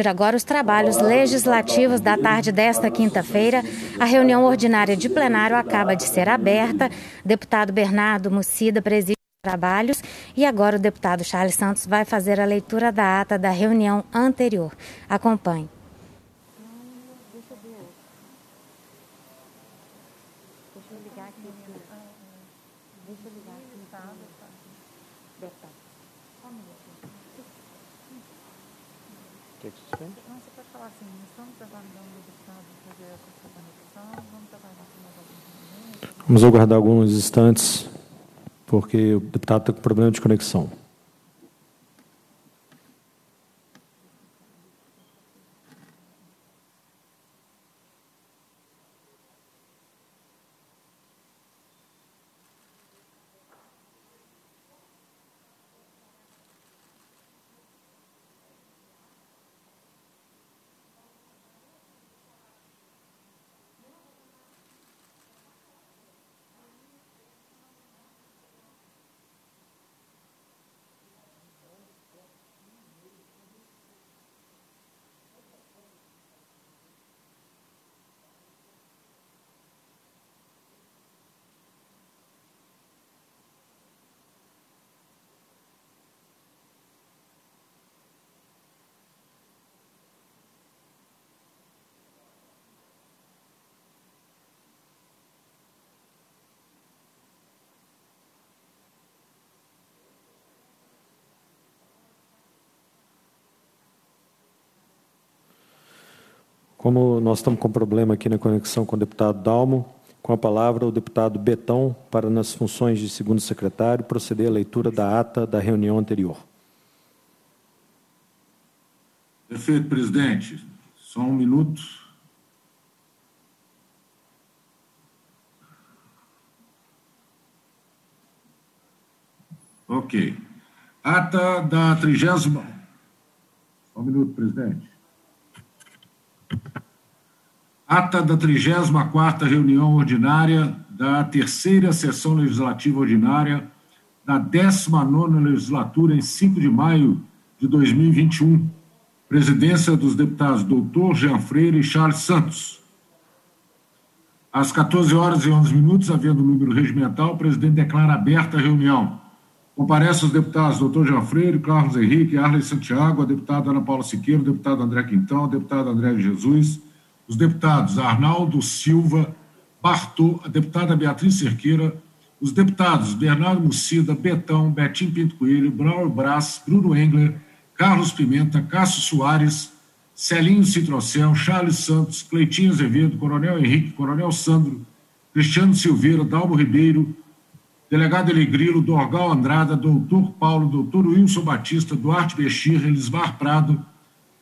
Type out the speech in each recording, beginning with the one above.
Agora os trabalhos legislativos da tarde desta quinta-feira. A reunião ordinária de plenário acaba de ser aberta. Deputado Bernardo Mucida preside os trabalhos e agora o deputado Charles Santos vai fazer a leitura da ata da reunião anterior. Acompanhe. que, que você tem? Não, você pode falar assim, estamos aguardando o deputado fazer essa conexão, vamos aguardar por mais alguns minutos. Vamos aguardar alguns instantes, porque o deputado está com problema de conexão. Como nós estamos com problema aqui na conexão com o deputado Dalmo, com a palavra o deputado Betão para, nas funções de segundo secretário, proceder à leitura da ata da reunião anterior. Perfeito, presidente. Só um minuto. Ok. Ata da trigésima. Só um minuto, presidente. Ata da 34ª reunião ordinária da terceira sessão legislativa ordinária da 19ª legislatura em 5 de maio de 2021. Presidência dos deputados Doutor Jean Freire e Charles Santos. Às 14 horas e 11 minutos, havendo número regimental, o presidente declara aberta a reunião. Comparecem os deputados Doutor Jean Freire, Carlos Henrique, Arley Santiago, a deputada Ana Paula Siqueira, o deputado André Quintão, o deputado André Jesus, os deputados Arnaldo Silva, Bartô, a deputada Beatriz Cerqueira, os deputados Bernardo Mucida, Betão, Betim Pinto Coelho, Braulio Brás, Bruno Engler, Carlos Pimenta, Cássio Soares, Celinho Citrocel, Charles Santos, Cleitinho Azevedo, Coronel Henrique, Coronel Sandro, Cristiano Silveira, Dalmo Ribeiro, delegado Elegrilo, Dorgal Andrada, doutor Paulo, doutor Wilson Batista, Duarte Bexir, Elismar Prado,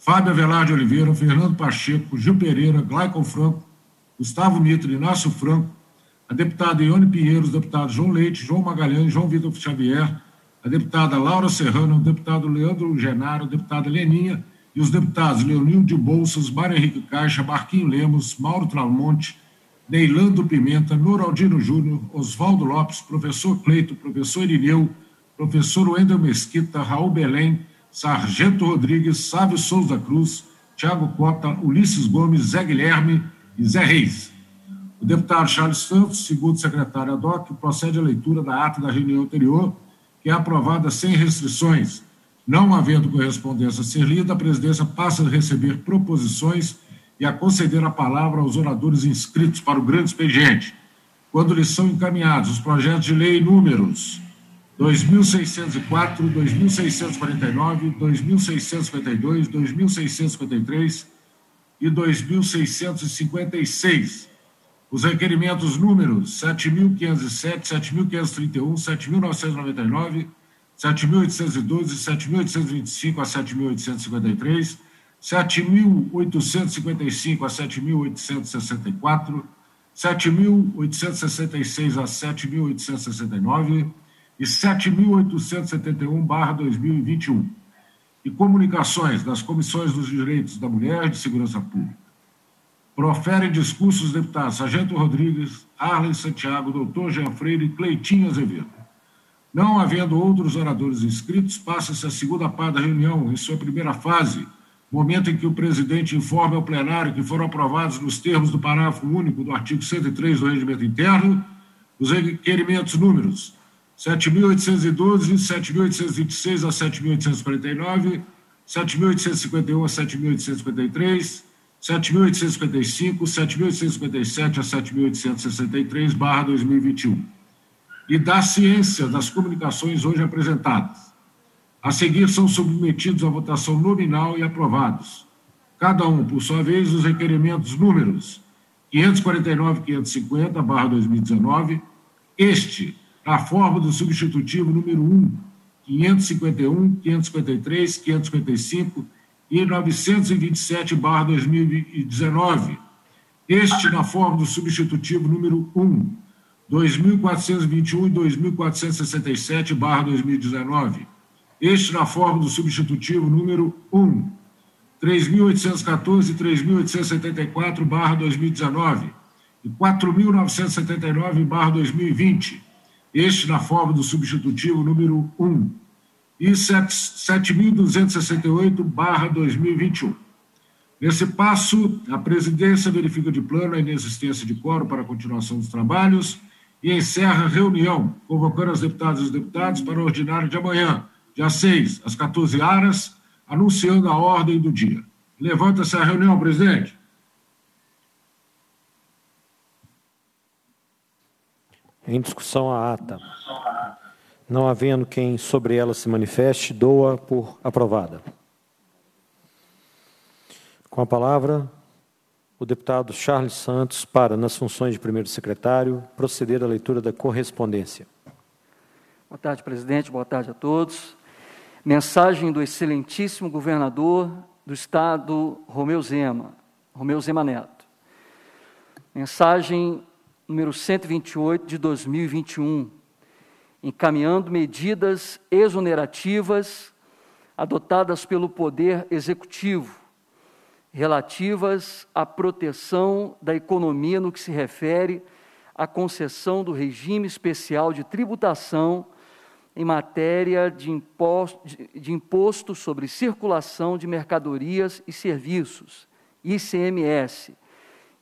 Fábio Avelar de Oliveira, Fernando Pacheco, Gil Pereira, Glaicon Franco, Gustavo Mitre, Inácio Franco, a deputada Ione Pinheiro, os deputados João Leite, João Magalhães, João Vitor Xavier, a deputada Laura Serrano, o deputado Leandro Genaro, a deputada Leninha e os deputados Leonil de Bolsas, Mário Henrique Caixa, Marquinho Lemos, Mauro Tramonte, Neilando Pimenta, Noraldino Júnior, Oswaldo Lopes, professor Cleito, professor Irineu, professor Wendel Mesquita, Raul Belém, Sargento Rodrigues, Sávio Souza Cruz, Tiago Cota, Ulisses Gomes, Zé Guilherme e Zé Reis. O deputado Charles Santos, segundo secretário ADOC, procede à leitura da ata da reunião anterior, que é aprovada sem restrições. Não havendo correspondência a ser lida, a presidência passa a receber proposições e a conceder a palavra aos oradores inscritos para o grande expediente, quando lhes são encaminhados os projetos de lei números 2604, 2649, 2652, 2653 e 2656. Os requerimentos números 7.507, 7.531, 7.999, 7.812, 7.825 a 7.853, 7.855 a 7.864, 7.866 a 7.869 e 7.871-2021, e comunicações das Comissões dos Direitos da Mulher e de Segurança Pública. Proferem discursos os deputados Sargento Rodrigues, Arlen Santiago, Doutor Jean Freire e Cleitinho Azevedo. Não havendo outros oradores inscritos, passa-se a segunda parte da reunião, em sua primeira fase, momento em que o presidente informe ao plenário que foram aprovados nos termos do parágrafo único do artigo 103 do Regimento Interno os requerimentos números 7.812, 7.826 a 7.849, 7.851 a 7.853, 7.855, 7.857 a 7.863, barra 2021. E da ciência das comunicações hoje apresentadas. A seguir são submetidos à votação nominal e aprovados. Cada um, por sua vez, os requerimentos números 549 550, barra 2019, este, na forma do substitutivo número 1, 551, 553, 555 e 927, barra 2019. Este, na forma do substitutivo número 1, 2421 e 2467, barra 2019. Este, na forma do substitutivo número 1, 3.814 e 3.874, barra 2019 e 4.979-2020, este na forma do substitutivo número 1, e 7.268-2021. Nesse passo, a presidência verifica de plano a inexistência de quórum para a continuação dos trabalhos e encerra a reunião, convocando as deputadas e os deputados para o ordinário de amanhã, dia 6, às 14 horas, anunciando a ordem do dia. Levanta-se a reunião, presidente. Em discussão a ata. Não havendo quem sobre ela se manifeste, doa por aprovada. Com a palavra, o deputado Charles Santos, para, nas funções de primeiro secretário, proceder à leitura da correspondência. Boa tarde, presidente. Boa tarde a todos. Mensagem do excelentíssimo governador do Estado, Romeu Zema, Romeu Zema Neto. Mensagem número 128 de 2021, encaminhando medidas exonerativas adotadas pelo Poder Executivo relativas à proteção da economia no que se refere à concessão do regime especial de tributação em matéria de imposto, de imposto sobre circulação de mercadorias e serviços, ICMS,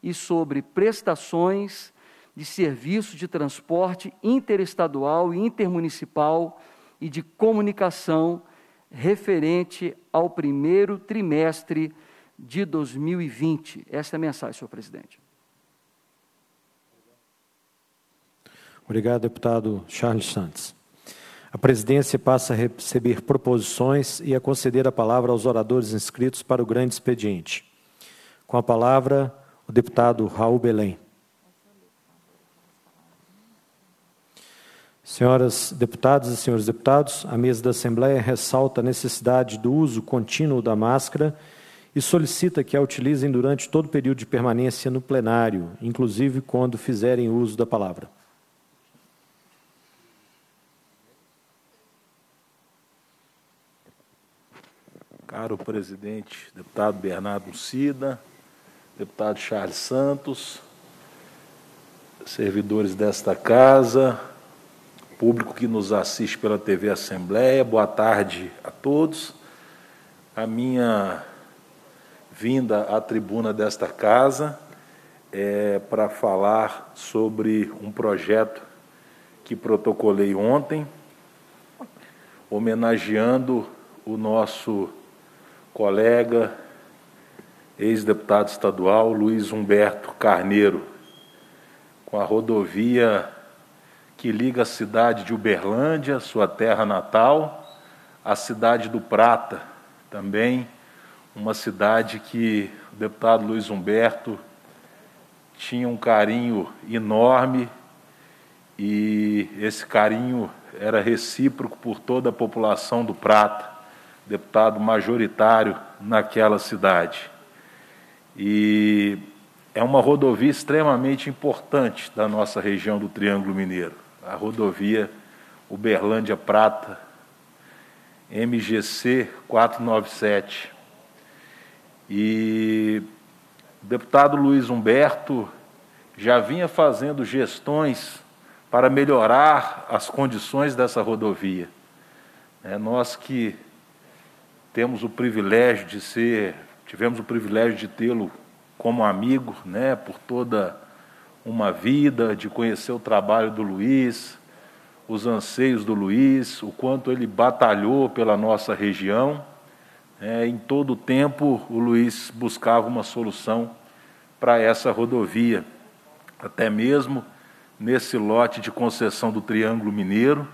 e sobre prestações de serviços de transporte interestadual e intermunicipal e de comunicação referente ao primeiro trimestre de 2020. Esta é a mensagem, senhor presidente. Obrigado, deputado Charles Santos. A presidência passa a receber proposições e a conceder a palavra aos oradores inscritos para o grande expediente. Com a palavra, o deputado Raul Belém. Senhoras deputadas e senhores deputados, a mesa da Assembleia ressalta a necessidade do uso contínuo da máscara e solicita que a utilizem durante todo o período de permanência no plenário, inclusive quando fizerem uso da palavra. Caro presidente, deputado Bernardo Cida, deputado Charles Santos, servidores desta casa, público que nos assiste pela TV Assembleia, boa tarde a todos. A minha vinda à tribuna desta casa é para falar sobre um projeto que protocolei ontem, homenageando o nosso colega, ex-deputado estadual Luiz Humberto Carneiro, com a rodovia que liga a cidade de Uberlândia, sua terra natal, à cidade do Prata, também uma cidade que o deputado Luiz Humberto tinha um carinho enorme e esse carinho era recíproco por toda a população do Prata, deputado majoritário naquela cidade. E é uma rodovia extremamente importante da nossa região do Triângulo Mineiro a rodovia Uberlândia Prata, MGC 497. E o deputado Luiz Humberto já vinha fazendo gestões para melhorar as condições dessa rodovia. É, nós que temos o privilégio de ser, tivemos o privilégio de tê-lo como amigo, né, por toda uma vida, de conhecer o trabalho do Luiz, os anseios do Luiz, o quanto ele batalhou pela nossa região. É, em todo o tempo, o Luiz buscava uma solução para essa rodovia, até mesmo nesse lote de concessão do Triângulo Mineiro,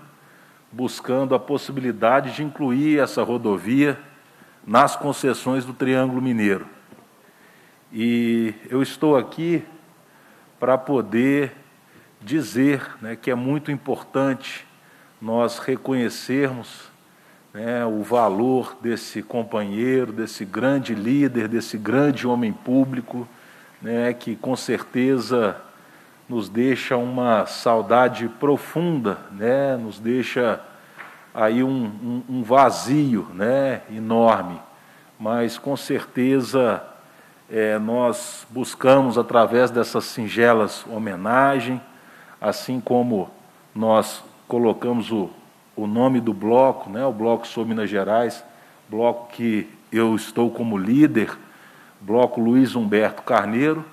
buscando a possibilidade de incluir essa rodovia nas concessões do Triângulo Mineiro. E eu estou aqui para poder dizer né, que é muito importante nós reconhecermos né, o valor desse companheiro, desse grande líder, desse grande homem público, né, que com certeza nos deixa uma saudade profunda, né, nos deixa aí um, um, um vazio né, enorme, mas com certeza é, nós buscamos, através dessas singelas homenagens, assim como nós colocamos o, o nome do bloco, né, o Bloco Sou Minas Gerais, bloco que eu estou como líder, Bloco Luiz Humberto Carneiro.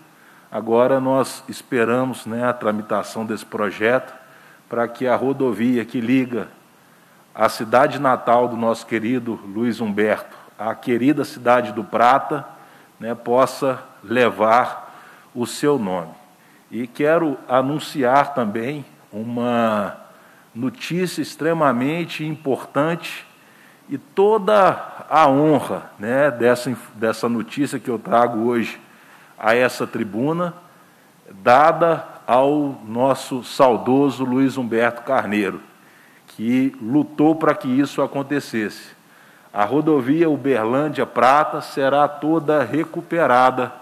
Agora nós esperamos né, a tramitação desse projeto para que a rodovia que liga a cidade natal do nosso querido Luiz Humberto, a querida cidade do Prata, né, possa levar o seu nome. E quero anunciar também uma notícia extremamente importante e toda a honra né, dessa, dessa notícia que eu trago hoje a essa tribuna, dada ao nosso saudoso Luiz Humberto Carneiro que lutou para que isso acontecesse. A rodovia Uberlândia Prata será toda recuperada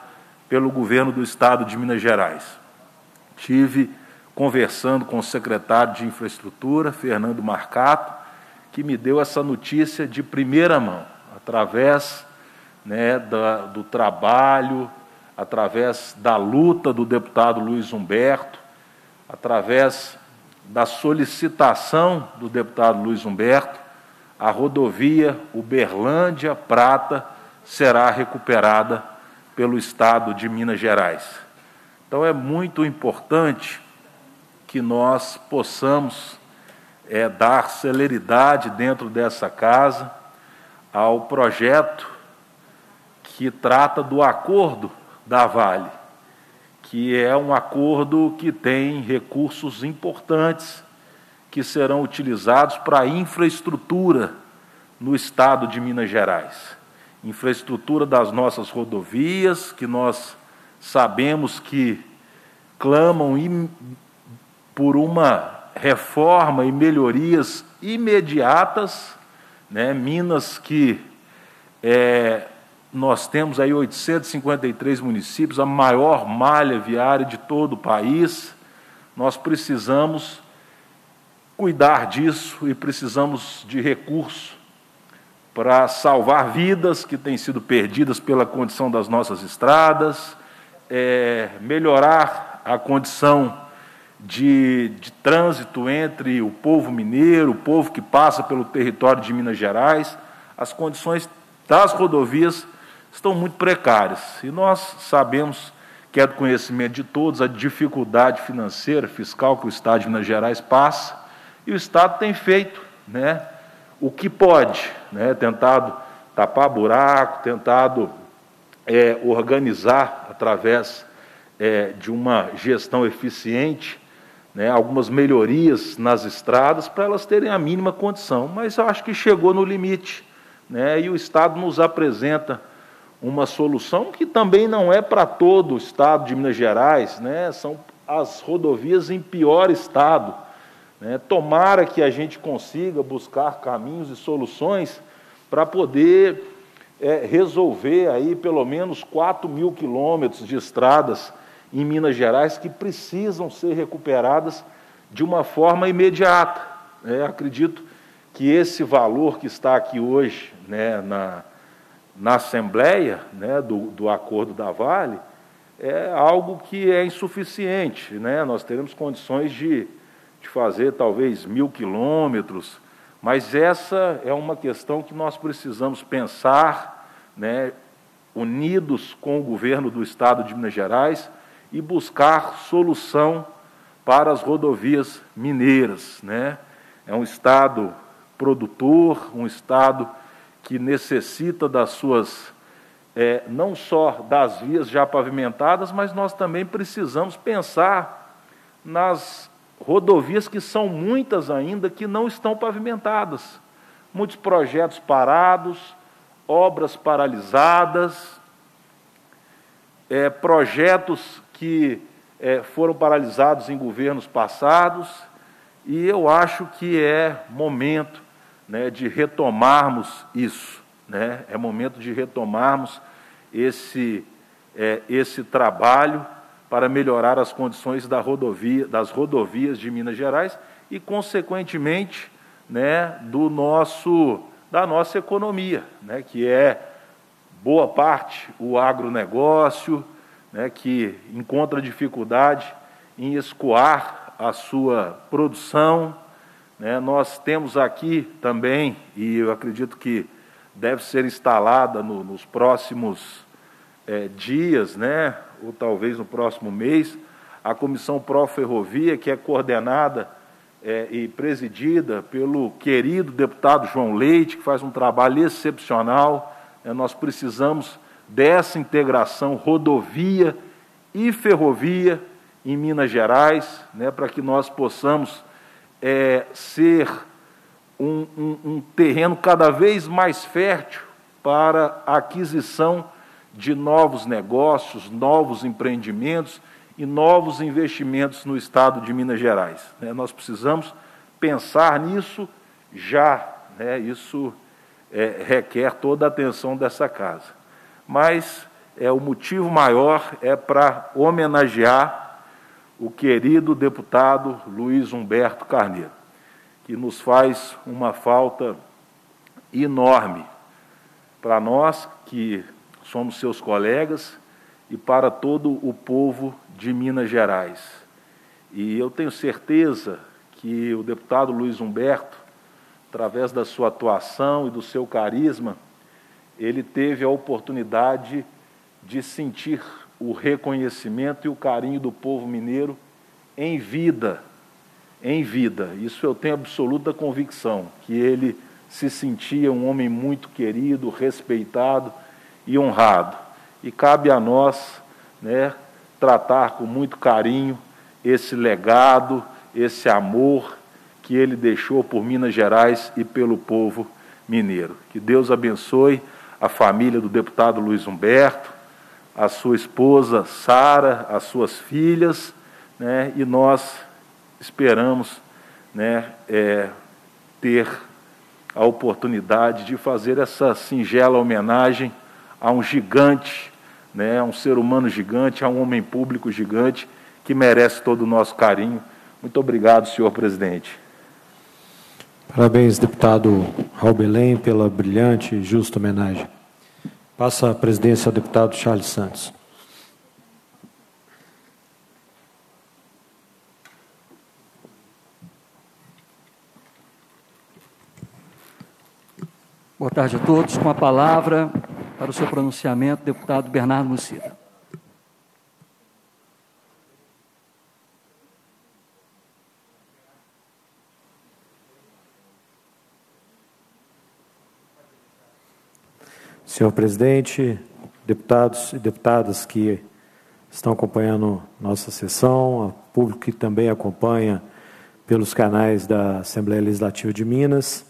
pelo governo do estado de Minas Gerais. Tive conversando com o secretário de Infraestrutura, Fernando Marcato, que me deu essa notícia de primeira mão, através né, da, do trabalho, através da luta do deputado Luiz Humberto, através da solicitação do deputado Luiz Humberto, a rodovia Uberlândia Prata será recuperada pelo Estado de Minas Gerais. Então é muito importante que nós possamos é, dar celeridade dentro dessa casa ao projeto que trata do acordo da Vale que é um acordo que tem recursos importantes que serão utilizados para infraestrutura no estado de Minas Gerais. Infraestrutura das nossas rodovias, que nós sabemos que clamam por uma reforma e melhorias imediatas, né? Minas que é, nós temos aí 853 municípios, a maior malha viária de todo o país. Nós precisamos cuidar disso e precisamos de recursos para salvar vidas que têm sido perdidas pela condição das nossas estradas, é, melhorar a condição de, de trânsito entre o povo mineiro, o povo que passa pelo território de Minas Gerais, as condições das rodovias estão muito precárias. E nós sabemos que é do conhecimento de todos a dificuldade financeira, fiscal que o Estado de Minas Gerais passa, e o Estado tem feito né, o que pode, né, tentado tapar buraco, tentado é, organizar através é, de uma gestão eficiente, né, algumas melhorias nas estradas para elas terem a mínima condição. Mas eu acho que chegou no limite. Né, e o Estado nos apresenta uma solução que também não é para todo o estado de Minas Gerais, né? são as rodovias em pior estado. Né? Tomara que a gente consiga buscar caminhos e soluções para poder é, resolver aí pelo menos 4 mil quilômetros de estradas em Minas Gerais que precisam ser recuperadas de uma forma imediata. É, acredito que esse valor que está aqui hoje né, na, na Assembleia né, do, do acordo da Vale é algo que é insuficiente. Né? Nós teremos condições de, de fazer talvez mil quilômetros Mas essa é uma questão que nós precisamos pensar, né, unidos com o governo do Estado de Minas Gerais e buscar solução para as rodovias mineiras. Né? É um Estado produtor, um Estado que necessita das suas, é, não só das vias já pavimentadas, mas nós também precisamos pensar nas rodovias que são muitas ainda que não estão pavimentadas. Muitos projetos parados, obras paralisadas, é, projetos que é, foram paralisados em governos passados, e eu acho que é momento né, de retomarmos isso, né? é momento de retomarmos esse, é, esse trabalho para melhorar as condições da rodovia, das rodovias de Minas Gerais e, consequentemente, né, do nosso da nossa economia, né, que é boa parte o agronegócio, né, que encontra dificuldade em escoar a sua produção. Né. Nós temos aqui também, e eu acredito que deve ser instalada no, nos próximos é, dias, né, ou talvez no próximo mês, a Comissão Pró Ferrovia, que é coordenada é, e presidida pelo querido deputado João Leite, que faz um trabalho excepcional. É, nós precisamos dessa integração rodovia e ferrovia em Minas Gerais, né, para que nós possamos é, ser um, um, um terreno cada vez mais fértil para a aquisição de novos negócios, novos empreendimentos e novos investimentos no estado de Minas Gerais. Né? Nós precisamos pensar nisso já, né? isso é, requer toda a atenção dessa casa. Mas é, o motivo maior é para homenagear o querido deputado Luiz Humberto Carneiro, que nos faz uma falta enorme para nós que somos seus colegas e para todo o povo de Minas Gerais. E eu tenho certeza que o deputado Luiz Humberto, através da sua atuação e do seu carisma, ele teve a oportunidade de sentir o reconhecimento e o carinho do povo mineiro em vida, em vida. Isso eu tenho absoluta convicção, que ele se sentia um homem muito querido, respeitado e honrado. E cabe a nós, né, tratar com muito carinho esse legado, esse amor que ele deixou por Minas Gerais e pelo povo mineiro. Que Deus abençoe a família do deputado Luiz Humberto, a sua esposa Sara, as suas filhas, né, e nós esperamos né, é, ter a oportunidade de fazer essa singela homenagem a um gigante né, a um ser humano gigante, a um homem público gigante que merece todo o nosso carinho. Muito obrigado, senhor presidente. Parabéns, deputado Raul Belém, pela brilhante e justa homenagem. Passa a presidência ao deputado Charles Santos. Boa tarde a todos. Com a palavra, para o seu pronunciamento, deputado Bernardo Mucida. Senhor presidente, deputados e deputadas que estão acompanhando nossa sessão, o público que também acompanha pelos canais da Assembleia Legislativa de Minas.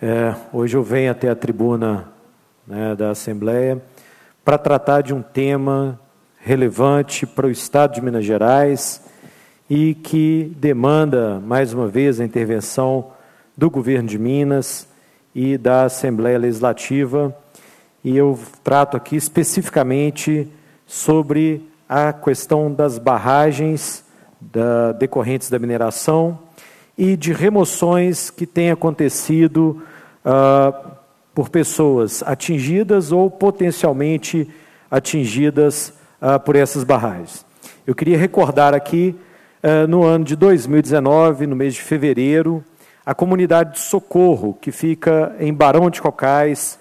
É, hoje eu venho até a tribuna né, da Assembleia para tratar de um tema relevante para o Estado de Minas Gerais e que demanda, mais uma vez, a intervenção do governo de Minas e da Assembleia Legislativa. E eu trato aqui especificamente sobre a questão das barragens da, decorrentes da mineração e de remoções que têm acontecido uh, por pessoas atingidas ou potencialmente atingidas uh, por essas barragens. Eu queria recordar aqui, uh, no ano de 2019, no mês de fevereiro, A comunidade de Socorro, que fica em Barão de Cocais,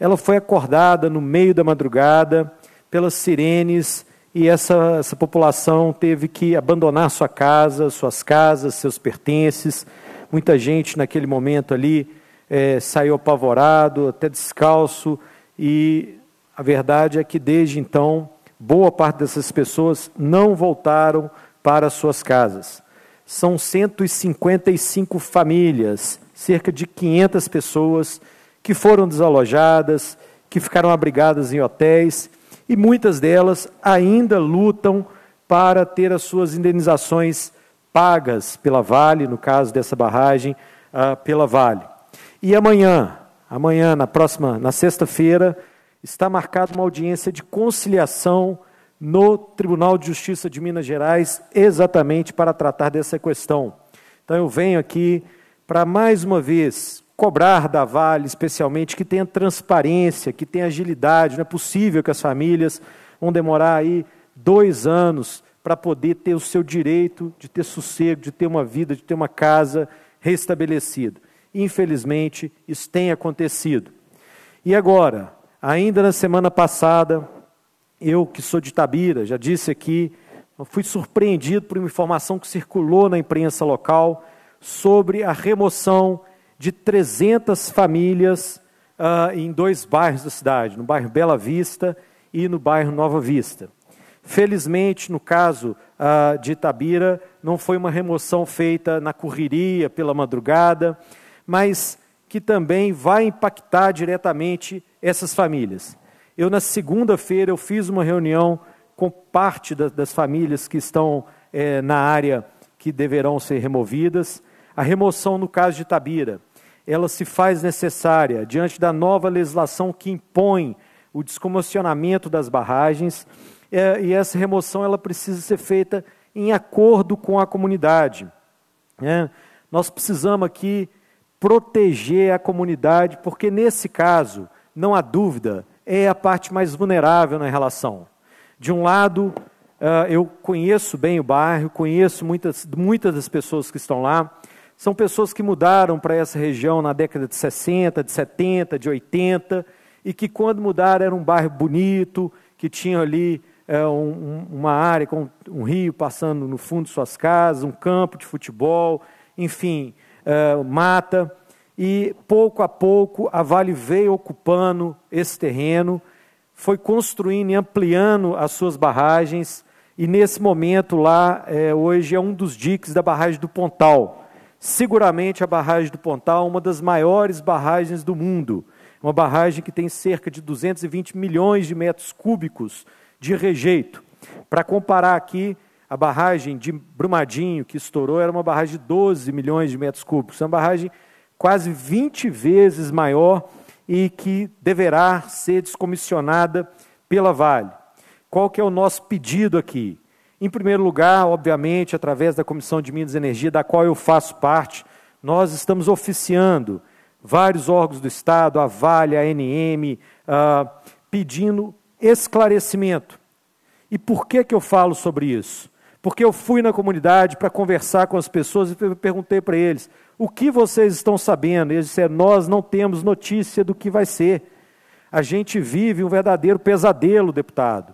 ela foi acordada no meio da madrugada pelas sirenes e essa, essa população teve que abandonar sua casa, suas casas, seus pertences. Muita gente naquele momento ali é, saiu apavorado, até descalço, e a verdade é que desde então, boa parte dessas pessoas não voltaram para suas casas. São 155 famílias, cerca de 500 pessoas que foram desalojadas, que ficaram abrigadas em hotéis e muitas delas ainda lutam para ter as suas indenizações pagas pela Vale, no caso dessa barragem, uh, pela Vale. E amanhã, amanhã, na próxima, na sexta-feira, está marcada uma audiência de conciliação no Tribunal de Justiça de Minas Gerais, exatamente para tratar dessa questão. Então eu venho aqui para mais uma vez cobrar da Vale, especialmente, que tenha transparência, que tenha agilidade. Não é possível que as famílias vão demorar aí dois anos para poder ter o seu direito de ter sossego, de ter uma vida, de ter uma casa restabelecida. Infelizmente, isso tem acontecido. E agora, ainda na semana passada, eu que sou de Tabira, já disse aqui, fui surpreendido por uma informação que circulou na imprensa local sobre a remoção de 300 famílias uh, em dois bairros da cidade, no bairro Bela Vista e no bairro Nova Vista. Felizmente, no caso uh, de Itabira, não foi uma remoção feita na correria, pela madrugada, mas que também vai impactar diretamente essas famílias. Eu, na segunda-feira, eu fiz uma reunião com parte da, das famílias que estão é, na área que deverão ser removidas. A remoção, no caso de Tabira, ela se faz necessária diante da nova legislação que impõe o descomissionamento das barragens, é, e essa remoção ela precisa ser feita em acordo com a comunidade. Né? Nós precisamos aqui proteger a comunidade, porque nesse caso, não há dúvida, é a parte mais vulnerável na relação. De um lado, uh, eu conheço bem o bairro, conheço muitas, muitas das pessoas que estão lá. São pessoas que mudaram para essa região na década de 60, de 70, de 80, e que quando mudaram era um bairro bonito, que tinha ali uh, um, uma área com um rio passando no fundo de suas casas, um campo de futebol, enfim, uh, mata e pouco a pouco a Vale veio ocupando esse terreno, foi construindo e ampliando as suas barragens, e nesse momento lá, é, hoje é um dos diques da barragem do Pontal. Seguramente a barragem do Pontal, uma das maiores barragens do mundo, uma barragem que tem cerca de 220 milhões de metros cúbicos de rejeito. Para comparar aqui, a barragem de Brumadinho, que estourou, era uma barragem de 12 milhões de metros cúbicos, uma barragem quase 20 vezes maior e que deverá ser descomissionada pela Vale. Qual que é o nosso pedido aqui? Em primeiro lugar, obviamente, através da Comissão de Minas e Energia, da qual eu faço parte, nós estamos oficiando vários órgãos do Estado, a Vale, a ANM, uh, pedindo esclarecimento. E por que, que eu falo sobre isso? Porque eu fui na comunidade para conversar com as pessoas e perguntei para eles: o que vocês estão sabendo? Eles disseram: Nós não temos notícia do que vai ser. A gente vive um verdadeiro pesadelo, deputado.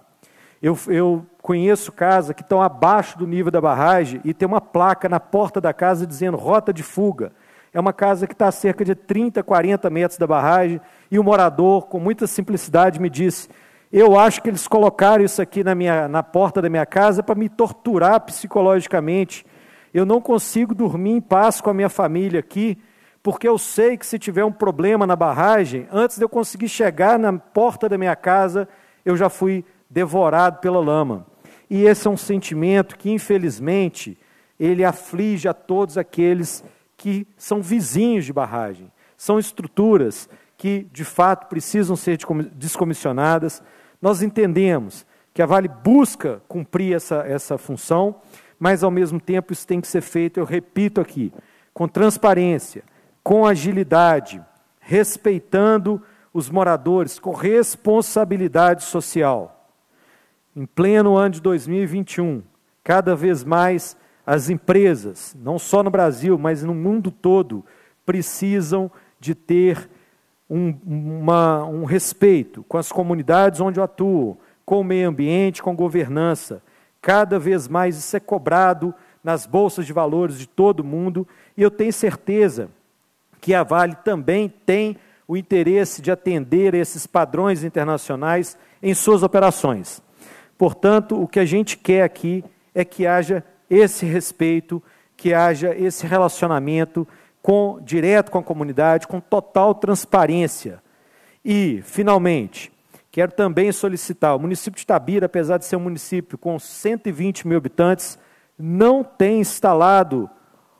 Eu, eu conheço casas que estão abaixo do nível da barragem e tem uma placa na porta da casa dizendo rota de fuga. É uma casa que está a cerca de 30, 40 metros da barragem e o morador, com muita simplicidade, me disse: Eu acho que eles colocaram isso aqui na, minha, na porta da minha casa para me torturar psicologicamente eu não consigo dormir em paz com a minha família aqui, porque eu sei que se tiver um problema na barragem, antes de eu conseguir chegar na porta da minha casa, eu já fui devorado pela lama. E esse é um sentimento que, infelizmente, ele aflige a todos aqueles que são vizinhos de barragem. São estruturas que, de fato, precisam ser descomissionadas. Nós entendemos que a Vale busca cumprir essa, essa função, mas ao mesmo tempo isso tem que ser feito, eu repito aqui, com transparência, com agilidade, respeitando os moradores, com responsabilidade social. Em pleno ano de 2021, cada vez mais as empresas, não só no Brasil, mas no mundo todo, precisam de ter um, uma, um respeito com as comunidades onde atuam, com o meio ambiente, com governança. Cada vez mais isso é cobrado nas bolsas de valores de todo mundo, e eu tenho certeza que a Vale também tem o interesse de atender esses padrões internacionais em suas operações. Portanto, o que a gente quer aqui é que haja esse respeito, que haja esse relacionamento com direto com a comunidade, com total transparência. E, finalmente, quero também solicitar, o município de Tabira, apesar de ser um município com 120 mil habitantes, não tem instalado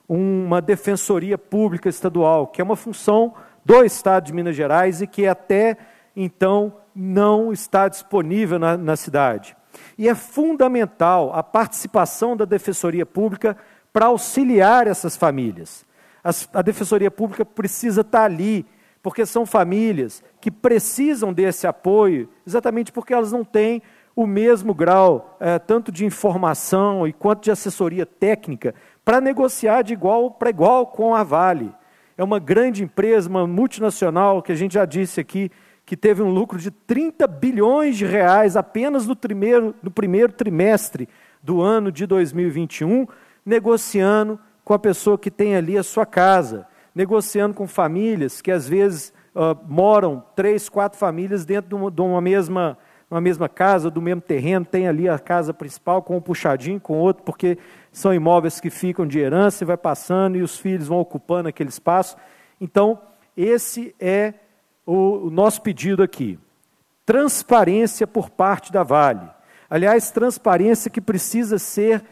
uma defensoria pública estadual, que é uma função do Estado de Minas Gerais e que até então não está disponível na, na cidade. E é fundamental a participação da Defensoria Pública para auxiliar essas famílias. A Defensoria Pública precisa estar ali, porque são famílias que precisam desse apoio, exatamente porque elas não têm o mesmo grau, é, tanto de informação e quanto de assessoria técnica, para negociar de igual para igual com a Vale. É uma grande empresa, uma multinacional, que a gente já disse aqui, que teve um lucro de 30 bilhões de reais apenas no primeiro, no primeiro trimestre do ano de 2021, negociando com a pessoa que tem ali a sua casa, negociando com famílias que às vezes uh, moram três, quatro famílias dentro de uma, de uma, mesma, uma mesma casa, do mesmo terreno, tem ali a casa principal com um puxadinho, com outro, porque são imóveis que ficam de herança e vai passando e os filhos vão ocupando aquele espaço. Então, esse é o, o nosso pedido aqui. Transparência por parte da Vale. Aliás, transparência que precisa ser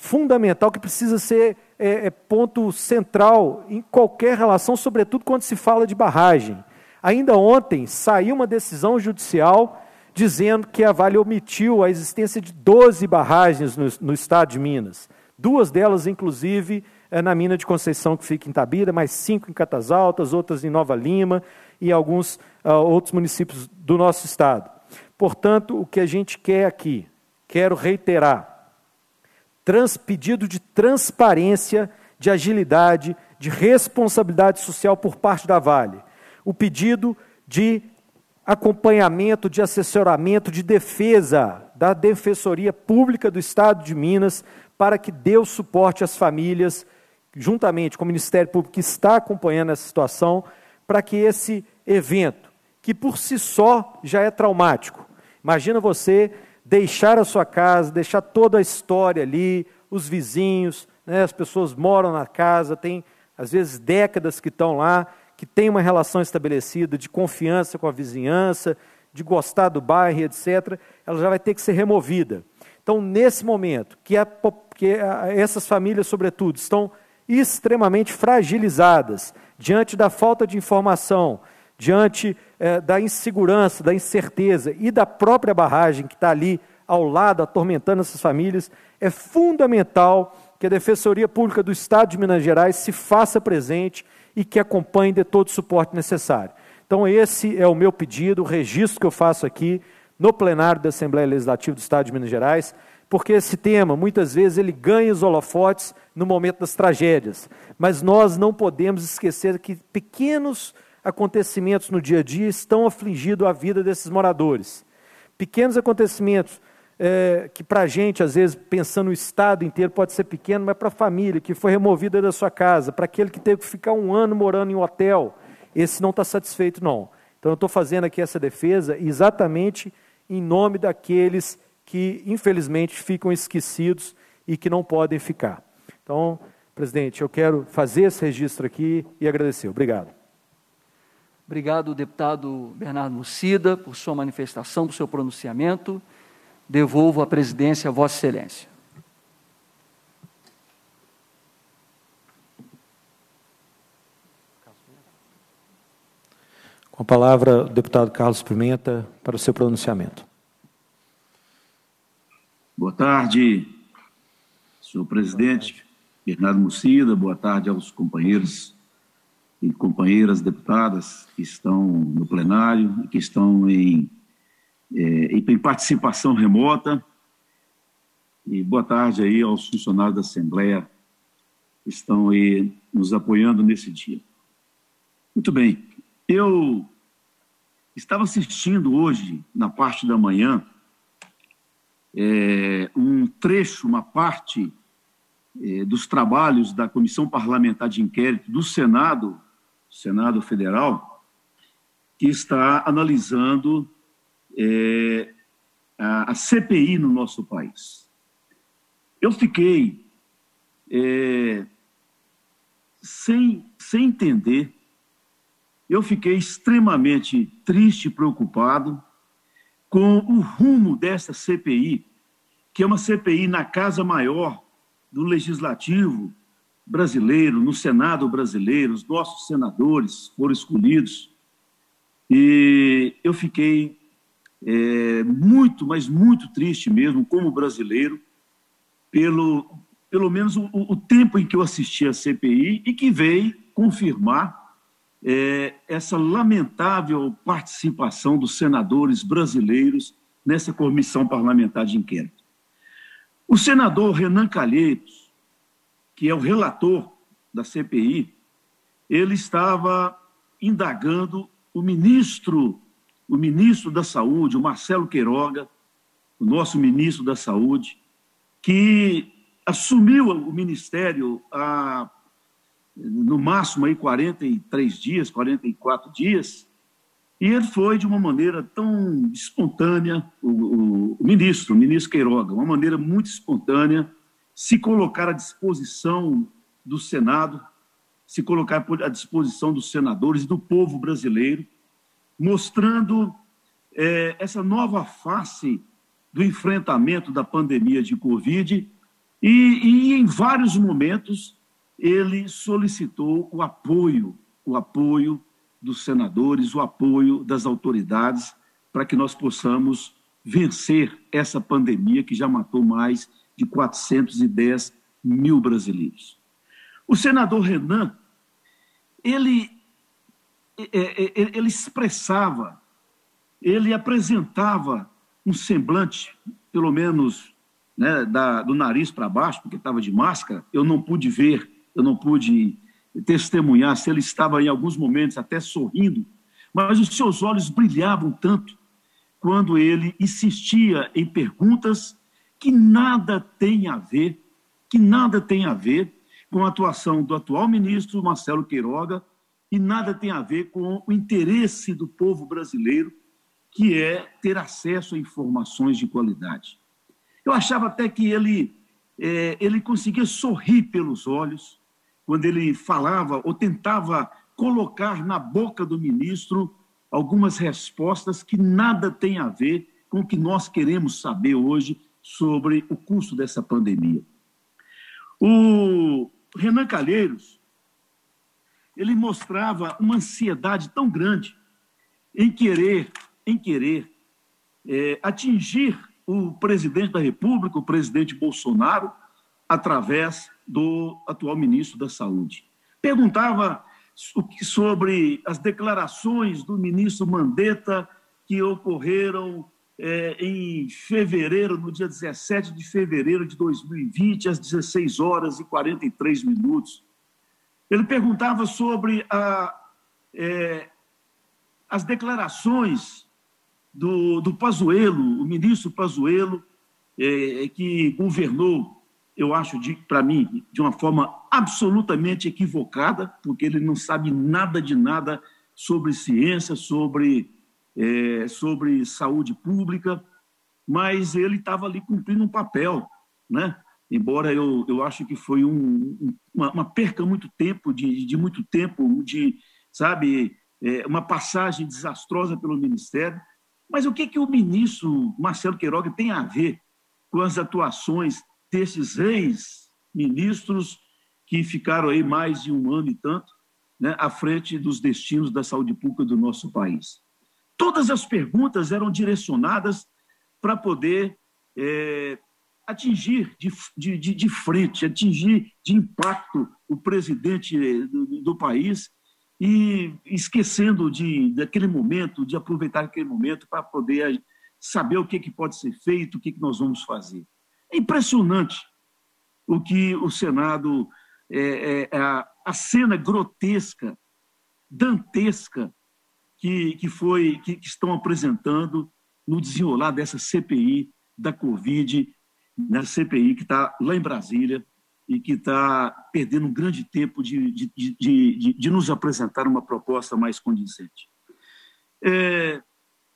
fundamental, que precisa ser é, é, ponto central em qualquer relação, sobretudo quando se fala de barragem. Ainda ontem saiu uma decisão judicial dizendo que a Vale omitiu a existência de 12 barragens no, no estado de Minas. Duas delas, inclusive, é na mina de Conceição, que fica em Tabira, mais cinco em Catas Altas, outras em Nova Lima e alguns uh, outros municípios do nosso estado. Portanto, o que a gente quer aqui, quero reiterar, trans, pedido de transparência, de agilidade, de responsabilidade social por parte da Vale. O pedido de acompanhamento, de assessoramento, de defesa da Defensoria Pública do Estado de Minas para que dê o suporte às famílias, juntamente com o Ministério Público que está acompanhando essa situação, para que esse evento, que por si só já é traumático, imagina você deixar a sua casa, deixar toda a história ali, os vizinhos, né, as pessoas moram na casa, tem às vezes décadas que estão lá, que tem uma relação estabelecida de confiança com a vizinhança, de gostar do bairro, etc., ela já vai ter que ser removida. Então, nesse momento, que, a, que a, essas famílias, sobretudo, estão extremamente fragilizadas diante da falta de informação, diante eh, da insegurança, da incerteza e da própria barragem que está ali ao lado, atormentando essas famílias, é fundamental que a Defensoria Pública do Estado de Minas Gerais se faça presente e que acompanhe de todo o suporte necessário. Então, esse é o meu pedido, o registro que eu faço aqui no plenário da Assembleia Legislativa do Estado de Minas Gerais, porque esse tema, muitas vezes, ele ganha os holofotes no momento das tragédias, mas nós não podemos esquecer que pequenos acontecimentos no dia a dia estão afligindo a vida desses moradores. Pequenos acontecimentos é, que para a gente, às vezes, pensando no Estado inteiro, pode ser pequeno, mas para a família que foi removida da sua casa, para aquele que teve que ficar um ano morando em um hotel, esse não está satisfeito, não. Então, eu estou fazendo aqui essa defesa exatamente em nome daqueles que, infelizmente, ficam esquecidos e que não podem ficar. Então, presidente, eu quero fazer esse registro aqui e agradecer. Obrigado. Obrigado, deputado Bernardo Mucida, por sua manifestação, por seu pronunciamento. Devolvo a presidência a Vossa Excelência. Com a palavra, o deputado Carlos Pimenta, para o seu pronunciamento. Boa tarde, senhor presidente Bernardo Mucida, boa tarde aos companheiros e companheiras deputadas que estão no plenário que estão em, é, em participação remota. e boa tarde aí aos funcionários da Assembleia que estão aí nos apoiando nesse dia. Muito bem, eu estava assistindo hoje, na parte da manhã, é, um trecho, uma parte é, dos trabalhos da Comissão Parlamentar de Inquérito do Senado, Senado Federal, que está analisando é, a, a, CPI no nosso país. Eu fiquei é, sem, sem entender, eu fiquei extremamente triste e preocupado com o rumo dessa CPI, que é uma CPI na Casa Maior do Legislativo brasileiro, no Senado brasileiro, os nossos senadores foram escolhidos. E eu fiquei é, muito, mas muito triste mesmo, como brasileiro, pelo, pelo menos o, o tempo em que eu assisti a CPI e que veio confirmar é, essa lamentável participação dos senadores brasileiros nessa comissão parlamentar de inquérito. O senador Renan Calheiros, que é o relator da CPI, ele estava indagando o ministro, o ministro da Saúde, o Marcelo Queiroga, o nosso ministro da Saúde, que assumiu o ministério há no máximo aí 43 dias, 44 dias, e ele foi de uma maneira tão espontânea, o, o, o ministro, o ministro Queiroga, uma maneira muito espontânea, se colocar à disposição do Senado, se colocar à disposição dos senadores e do povo brasileiro, mostrando é, essa nova face do enfrentamento da pandemia de Covid e, e em vários momentos ele solicitou o apoio, o apoio dos senadores, o apoio das autoridades para que nós possamos vencer essa pandemia que já matou mais de 410 mil brasileiros. O senador Renan, ele, é, é, é, ele expressava, ele apresentava um semblante, pelo menos né, da, do nariz para baixo, porque estava de máscara, eu não pude ver eu não pude testemunhar se ele estava em alguns momentos até sorrindo, mas os seus olhos brilhavam tanto quando ele insistia em perguntas que nada tem a ver, que nada tem a ver com a atuação do atual ministro Marcelo Queiroga e nada tem a ver com o interesse do povo brasileiro, que é ter acesso a informações de qualidade. Eu achava até que ele, é, ele conseguia sorrir pelos olhos, quando ele falava ou tentava colocar na boca do ministro algumas respostas que nada têm a ver com o que nós queremos saber hoje sobre o curso dessa pandemia. O Renan Calheiros, ele mostrava uma ansiedade tão grande em querer, em querer é, atingir o presidente da República, o presidente Bolsonaro, através do atual ministro da Saúde. Perguntava sobre as declarações do ministro Mandetta que ocorreram é, em fevereiro, no dia 17 de fevereiro de 2020, às 16 horas e 43 minutos. Ele perguntava sobre a, é, as declarações do, do Pazuello, o ministro Pazuello, é, que governou eu acho, para mim, de uma forma absolutamente equivocada, porque ele não sabe nada de nada sobre ciência, sobre, é, sobre saúde pública, mas ele estava ali cumprindo um papel, né? embora eu, eu acho que foi um, uma, uma, perca muito tempo, de, de muito tempo, de, sabe, é, uma passagem desastrosa pelo Ministério. Mas o que, que o ministro Marcelo Queiroga tem a ver com as atuações desses ex-ministros que ficaram aí mais de um ano e tanto né, à frente dos destinos da saúde pública do nosso país. Todas as perguntas eram direcionadas para poder é, atingir de, de, de, frente, atingir de impacto o presidente do, do país e esquecendo de, daquele momento, de aproveitar aquele momento para poder saber o que, que pode ser feito, o que, que nós vamos fazer. É impressionante o que o Senado, é, é, a, a cena grotesca, dantesca que, que foi que, que estão apresentando no desenrolar dessa CPI da Covid, na CPI que está lá em Brasília e que está perdendo um grande tempo de, de, de, de, de nos apresentar uma proposta mais condizente. É,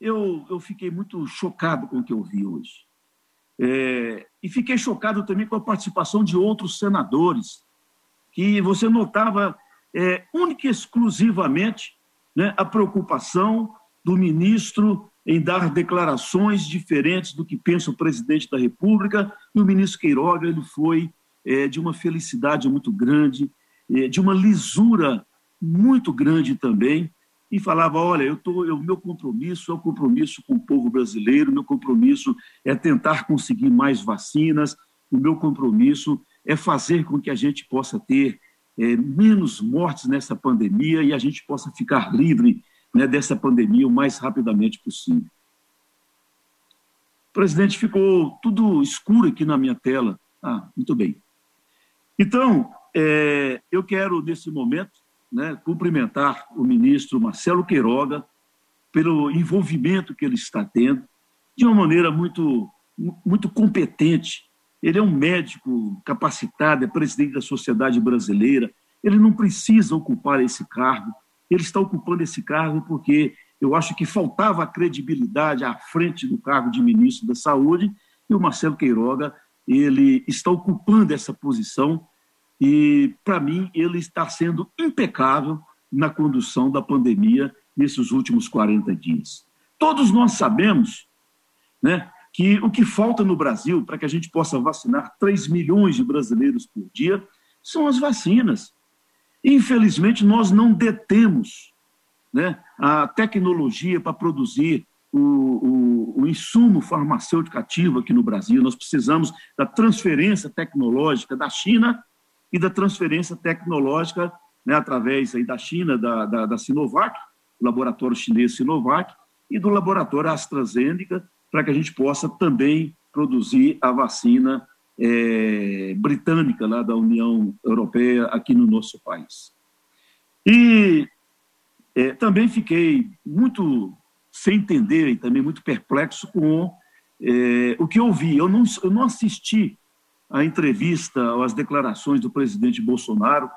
eu, eu fiquei muito chocado com o que eu vi hoje. É, e fiquei chocado também com a participação de outros senadores, que você notava é, única e exclusivamente né, a preocupação do ministro em dar declarações diferentes do que pensa o presidente da República, e o ministro Queiroga ele foi é, de uma felicidade muito grande, é, de uma lisura muito grande também, e falava: olha, eu tô, o meu compromisso é o compromisso com o povo brasileiro, meu compromisso é tentar conseguir mais vacinas, o meu compromisso é fazer com que a gente possa ter é, menos mortes nessa pandemia e a gente possa ficar livre né, dessa pandemia o mais rapidamente possível. Presidente, ficou tudo escuro aqui na minha tela. Ah, muito bem. Então, é, eu quero, nesse momento, né, cumprimentar o ministro Marcelo Queiroga pelo envolvimento que ele está tendo, de uma maneira muito, muito competente. Ele é um médico capacitado, é presidente da Sociedade Brasileira, ele não precisa ocupar esse cargo, ele está ocupando esse cargo porque eu acho que faltava credibilidade à frente do cargo de ministro da Saúde, e o Marcelo Queiroga ele está ocupando essa posição e, para mim, ele está sendo impecável na condução da pandemia nesses últimos 40 dias. Todos nós sabemos né, que o que falta no Brasil para que a gente possa vacinar 3 milhões de brasileiros por dia são as vacinas. Infelizmente, nós não detemos né, a tecnologia para produzir o, o, o, insumo farmacêutico ativo aqui no Brasil. Nós precisamos da transferência tecnológica da China e da transferência tecnológica né, através aí da China, da, da, da Sinovac, laboratório chinês Sinovac, e do laboratório AstraZeneca, para que a gente possa também produzir a vacina é, britânica lá da União Europeia aqui no nosso país. E é, também fiquei muito sem entender e também muito perplexo com é, o que eu vi. Eu não, eu não assisti a entrevista ou as declarações do presidente Bolsonaro,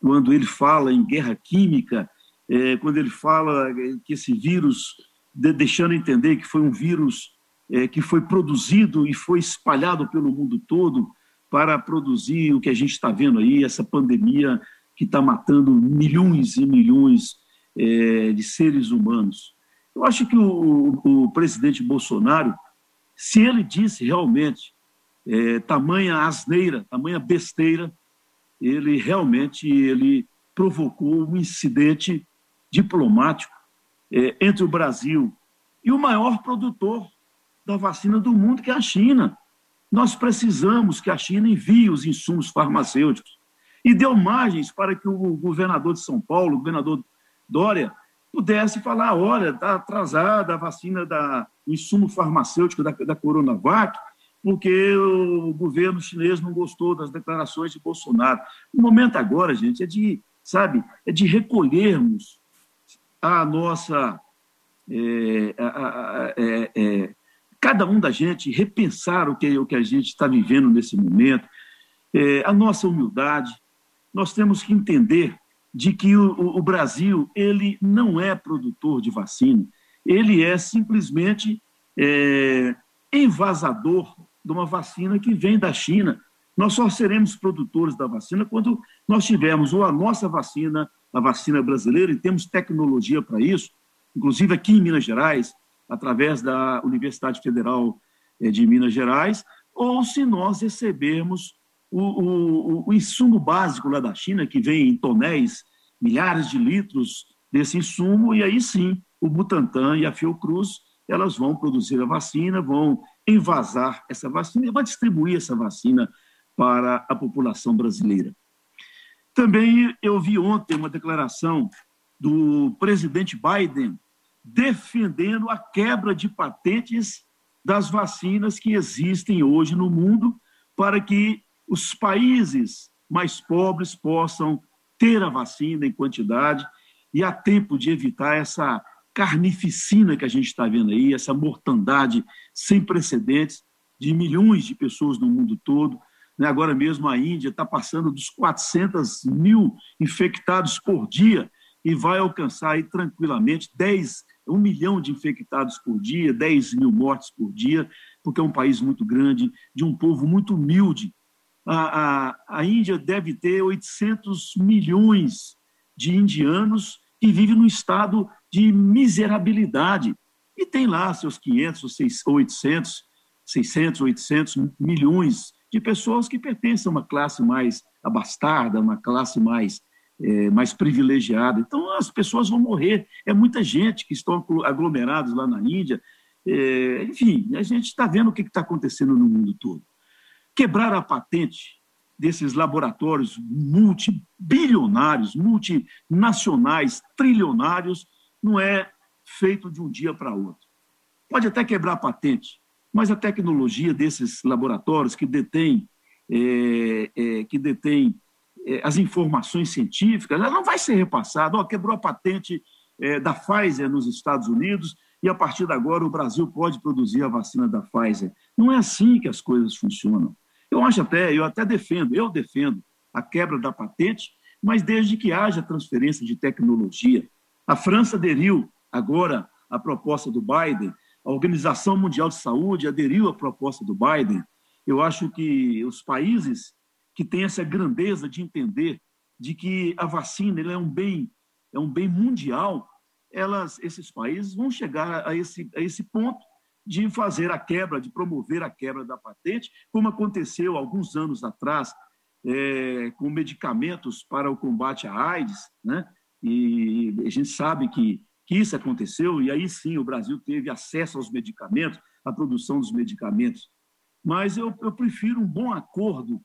quando ele fala em guerra química, é, quando ele fala que esse vírus, de, deixando entender que foi um vírus é, que foi produzido e foi espalhado pelo mundo todo para produzir o que a gente está vendo aí, essa pandemia que está matando milhões e milhões é, de seres humanos. Eu acho que o, o, presidente Bolsonaro, se ele disse realmente é, tamanha asneira, tamanha besteira, ele realmente ele provocou um incidente diplomático é, entre o Brasil e o maior produtor da vacina do mundo, que é a China. Nós precisamos que a China envie os insumos farmacêuticos. E deu margens para que o governador de São Paulo, o governador Dória, pudesse falar: olha, está atrasada a vacina da o insumo farmacêutico da, da Coronavac, porque o governo chinês não gostou das declarações de Bolsonaro. O momento agora, gente, é de, sabe, é de recolhermos a nossa. É, é, é, cada um da gente repensar o que, o que a gente está vivendo nesse momento, é, a nossa humildade. Nós temos que entender de que o, o Brasil ele não é produtor de vacina, ele é simplesmente é, envasador de uma vacina que vem da China. Nós só seremos produtores da vacina quando nós tivermos ou a nossa vacina, a vacina brasileira, e temos tecnologia para isso, inclusive aqui em Minas Gerais, através da Universidade Federal eh, de Minas Gerais, ou se nós recebermos o, o, o insumo básico lá da China, que vem em tonéis, milhares de litros desse insumo, e aí sim o Butantan e a Fiocruz elas vão produzir a vacina, vão envasar essa vacina e vão distribuir essa vacina para a população brasileira. Também eu vi ontem uma declaração do presidente Biden defendendo a quebra de patentes das vacinas que existem hoje no mundo, para que os países mais pobres possam ter a vacina em quantidade e há tempo de evitar essa carnificina que a gente está vendo aí, essa mortandade sem precedentes de milhões de pessoas no mundo todo. Né? Agora mesmo a Índia está passando dos 400 mil infectados por dia e vai alcançar aí tranquilamente 10, 1 milhão de infectados por dia, 10 mil mortes por dia, porque é um país muito grande, de um povo muito humilde. A, a, a Índia deve ter 800 milhões de indianos que vivem num estado de miserabilidade. E tem lá seus 500, 800, 600, 800 milhões de pessoas que pertencem a uma classe mais abastada, uma classe mais é, mais privilegiada. Então, as pessoas vão morrer. É muita gente que estão aglomerados lá na Índia. É, enfim, a gente está vendo o que está acontecendo no mundo todo. Quebrar a patente desses laboratórios multibilionários, multinacionais, trilionários, não é feito de um dia para outro. Pode até quebrar a patente, mas a tecnologia desses laboratórios que detêm, é, é, que detêm é, as informações científicas, ela não vai ser repassada. Oh, quebrou a patente é, da Pfizer nos Estados Unidos e a partir de agora o Brasil pode produzir a vacina da Pfizer. Não é assim que as coisas funcionam. Eu acho até, eu até defendo, eu defendo a quebra da patente, mas desde que haja transferência de tecnologia. A França aderiu agora à proposta do Biden, a Organização Mundial de Saúde aderiu à proposta do Biden. Eu acho que os países que tem essa grandeza de entender de que a vacina é um bem é um bem mundial, elas esses países vão chegar a esse a esse ponto de fazer a quebra, de promover a quebra da patente, como aconteceu alguns anos atrás é, com medicamentos para o combate à AIDS, né? E a gente sabe que que isso aconteceu e aí sim o Brasil teve acesso aos medicamentos, à produção dos medicamentos. Mas eu, eu prefiro um bom acordo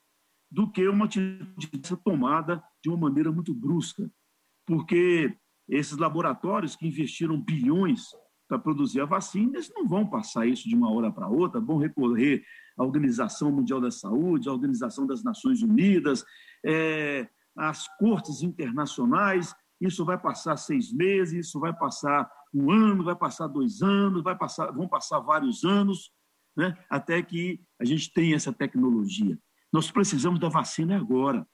do que uma atitude tomada de uma maneira muito brusca, porque esses laboratórios que investiram bilhões para produzir a vacina, eles não vão passar isso de uma hora para outra, vão recorrer à Organização Mundial da Saúde, à Organização das Nações Unidas, é, às cortes internacionais. Isso vai passar seis meses, isso vai passar um ano, vai passar dois anos, vai passar, vão passar vários anos, né, até que a gente tenha essa tecnologia. Nós precisamos da vacina agora.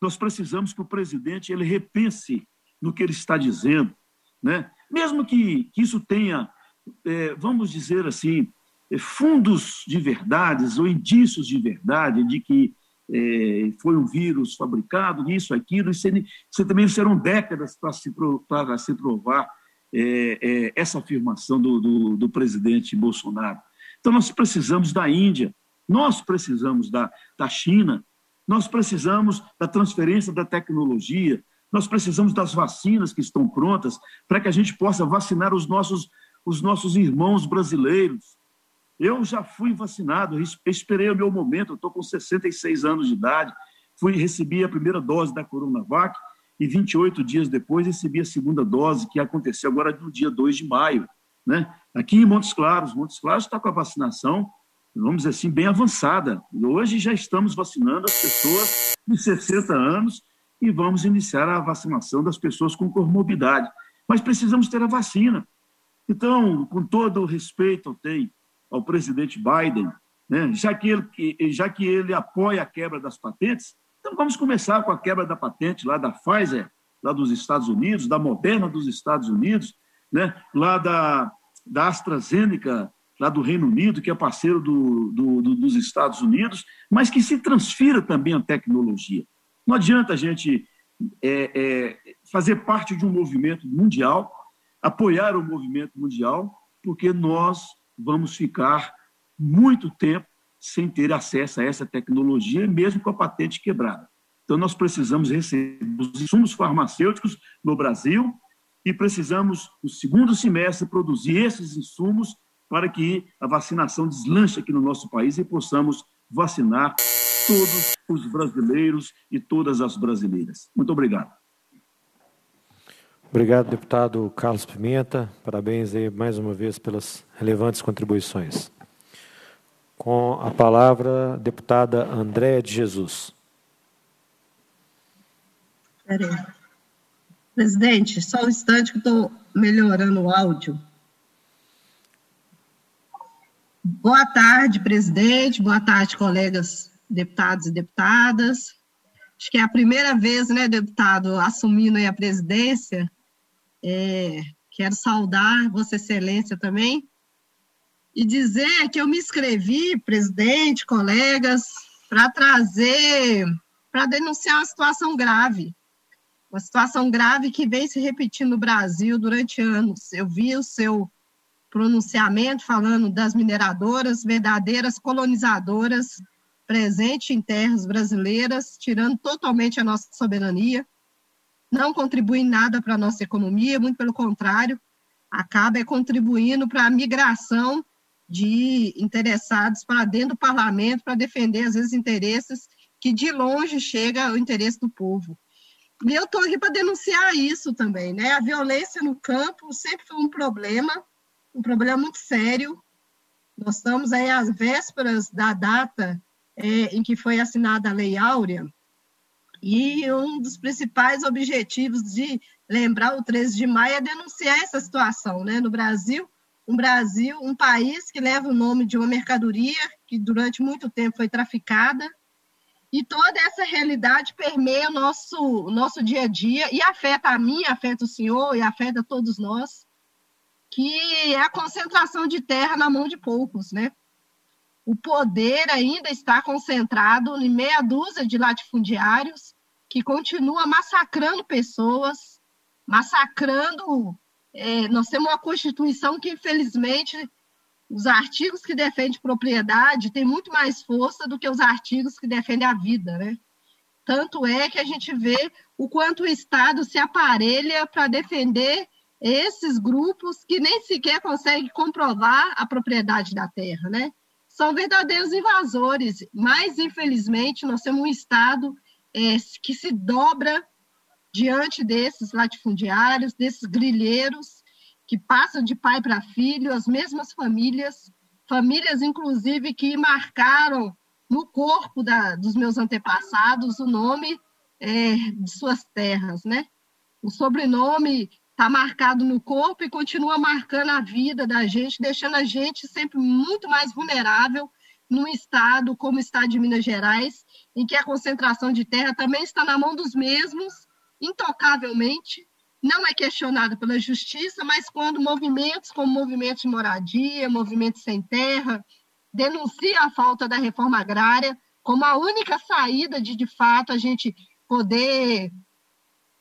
Nós precisamos que o presidente ele repense no que ele está dizendo, né? Mesmo que, que isso tenha, é, vamos dizer assim, é, fundos de verdades ou indícios de verdade de que é, foi um vírus fabricado, isso, aquilo, isso, isso também serão décadas para se, se provar é, é, essa afirmação do, do, do presidente Bolsonaro. Então, nós precisamos da Índia, nós precisamos da, da China, nós precisamos da transferência da tecnologia, nós precisamos das vacinas que estão prontas para que a gente possa vacinar os nossos, os nossos irmãos brasileiros. Eu já fui vacinado, esperei o meu momento, estou com 66 anos de idade, fui recebi a primeira dose da Coronavac e 28 dias depois recebi a segunda dose, que aconteceu agora no dia 2 de maio. Né? Aqui em Montes Claros, Montes Claros está com a vacinação vamos dizer assim, bem avançada. Hoje já estamos vacinando as pessoas de 60 anos e vamos iniciar a vacinação das pessoas com comorbidade. Mas precisamos ter a vacina. Então, com todo o respeito eu tenho ao presidente Biden, né, já, que ele, já que ele apoia a quebra das patentes, então vamos começar com a quebra da patente lá da Pfizer, lá dos Estados Unidos, da Moderna dos Estados Unidos, né, lá da, da AstraZeneca lá do Reino Unido, que é parceiro do, do, do, dos Estados Unidos, mas que se transfira também a tecnologia. Não adianta a gente é, é, fazer parte de um movimento mundial, apoiar o movimento mundial, porque nós vamos ficar muito tempo sem ter acesso a essa tecnologia, mesmo com a patente quebrada. Então, nós precisamos receber os insumos farmacêuticos no Brasil e precisamos, no segundo semestre, produzir esses insumos para que a vacinação deslanche aqui no nosso país e possamos vacinar todos os brasileiros e todas as brasileiras. Muito obrigado. Obrigado, deputado Carlos Pimenta. Parabéns aí mais uma vez pelas relevantes contribuições. Com a palavra, deputada Andréa de Jesus. Peraí. Presidente, só um instante que estou melhorando o áudio. Boa tarde, presidente. Boa tarde, colegas deputados e deputadas. Acho que é a primeira vez, né, deputado, assumindo a presidência. É, quero saudar Vossa Excelência também e dizer que eu me inscrevi, presidente, colegas, para trazer, para denunciar uma situação grave uma situação grave que vem se repetindo no Brasil durante anos. Eu vi o seu pronunciamento falando das mineradoras, verdadeiras colonizadoras, presentes em terras brasileiras, tirando totalmente a nossa soberania, não contribuem nada para a nossa economia, muito pelo contrário, acaba é contribuindo para a migração de interessados para dentro do parlamento para defender, às vezes, interesses que de longe chega ao interesse do povo. E eu estou aqui para denunciar isso também, né? A violência no campo sempre foi um problema, um problema muito sério. Nós estamos aí às vésperas da data é, em que foi assinada a Lei Áurea, e um dos principais objetivos de lembrar o 13 de maio é denunciar essa situação, né? No Brasil, um Brasil, um país que leva o nome de uma mercadoria que durante muito tempo foi traficada, e toda essa realidade permeia o nosso, nosso dia a dia e afeta a mim, afeta o senhor e afeta todos nós, que é a concentração de terra na mão de poucos, né? O poder ainda está concentrado em meia dúzia de latifundiários que continua massacrando pessoas, massacrando. É, nós temos uma Constituição que, infelizmente, os artigos que defendem propriedade têm muito mais força do que os artigos que defendem a vida, né? Tanto é que a gente vê o quanto o Estado se aparelha para defender esses grupos que nem sequer conseguem comprovar a propriedade da terra, né? São verdadeiros invasores, mas infelizmente nós temos um Estado é, que se dobra diante desses latifundiários, desses grilheiros, que passam de pai para filho, as mesmas famílias, famílias, inclusive, que marcaram no corpo da, dos meus antepassados o nome é, de suas terras, né? O sobrenome está marcado no corpo e continua marcando a vida da gente, deixando a gente sempre muito mais vulnerável num estado como o estado de Minas Gerais, em que a concentração de terra também está na mão dos mesmos, intocavelmente, não é questionado pela justiça, mas quando movimentos como movimentos de moradia, movimentos sem terra, denunciam a falta da reforma agrária como a única saída de, de fato, a gente poder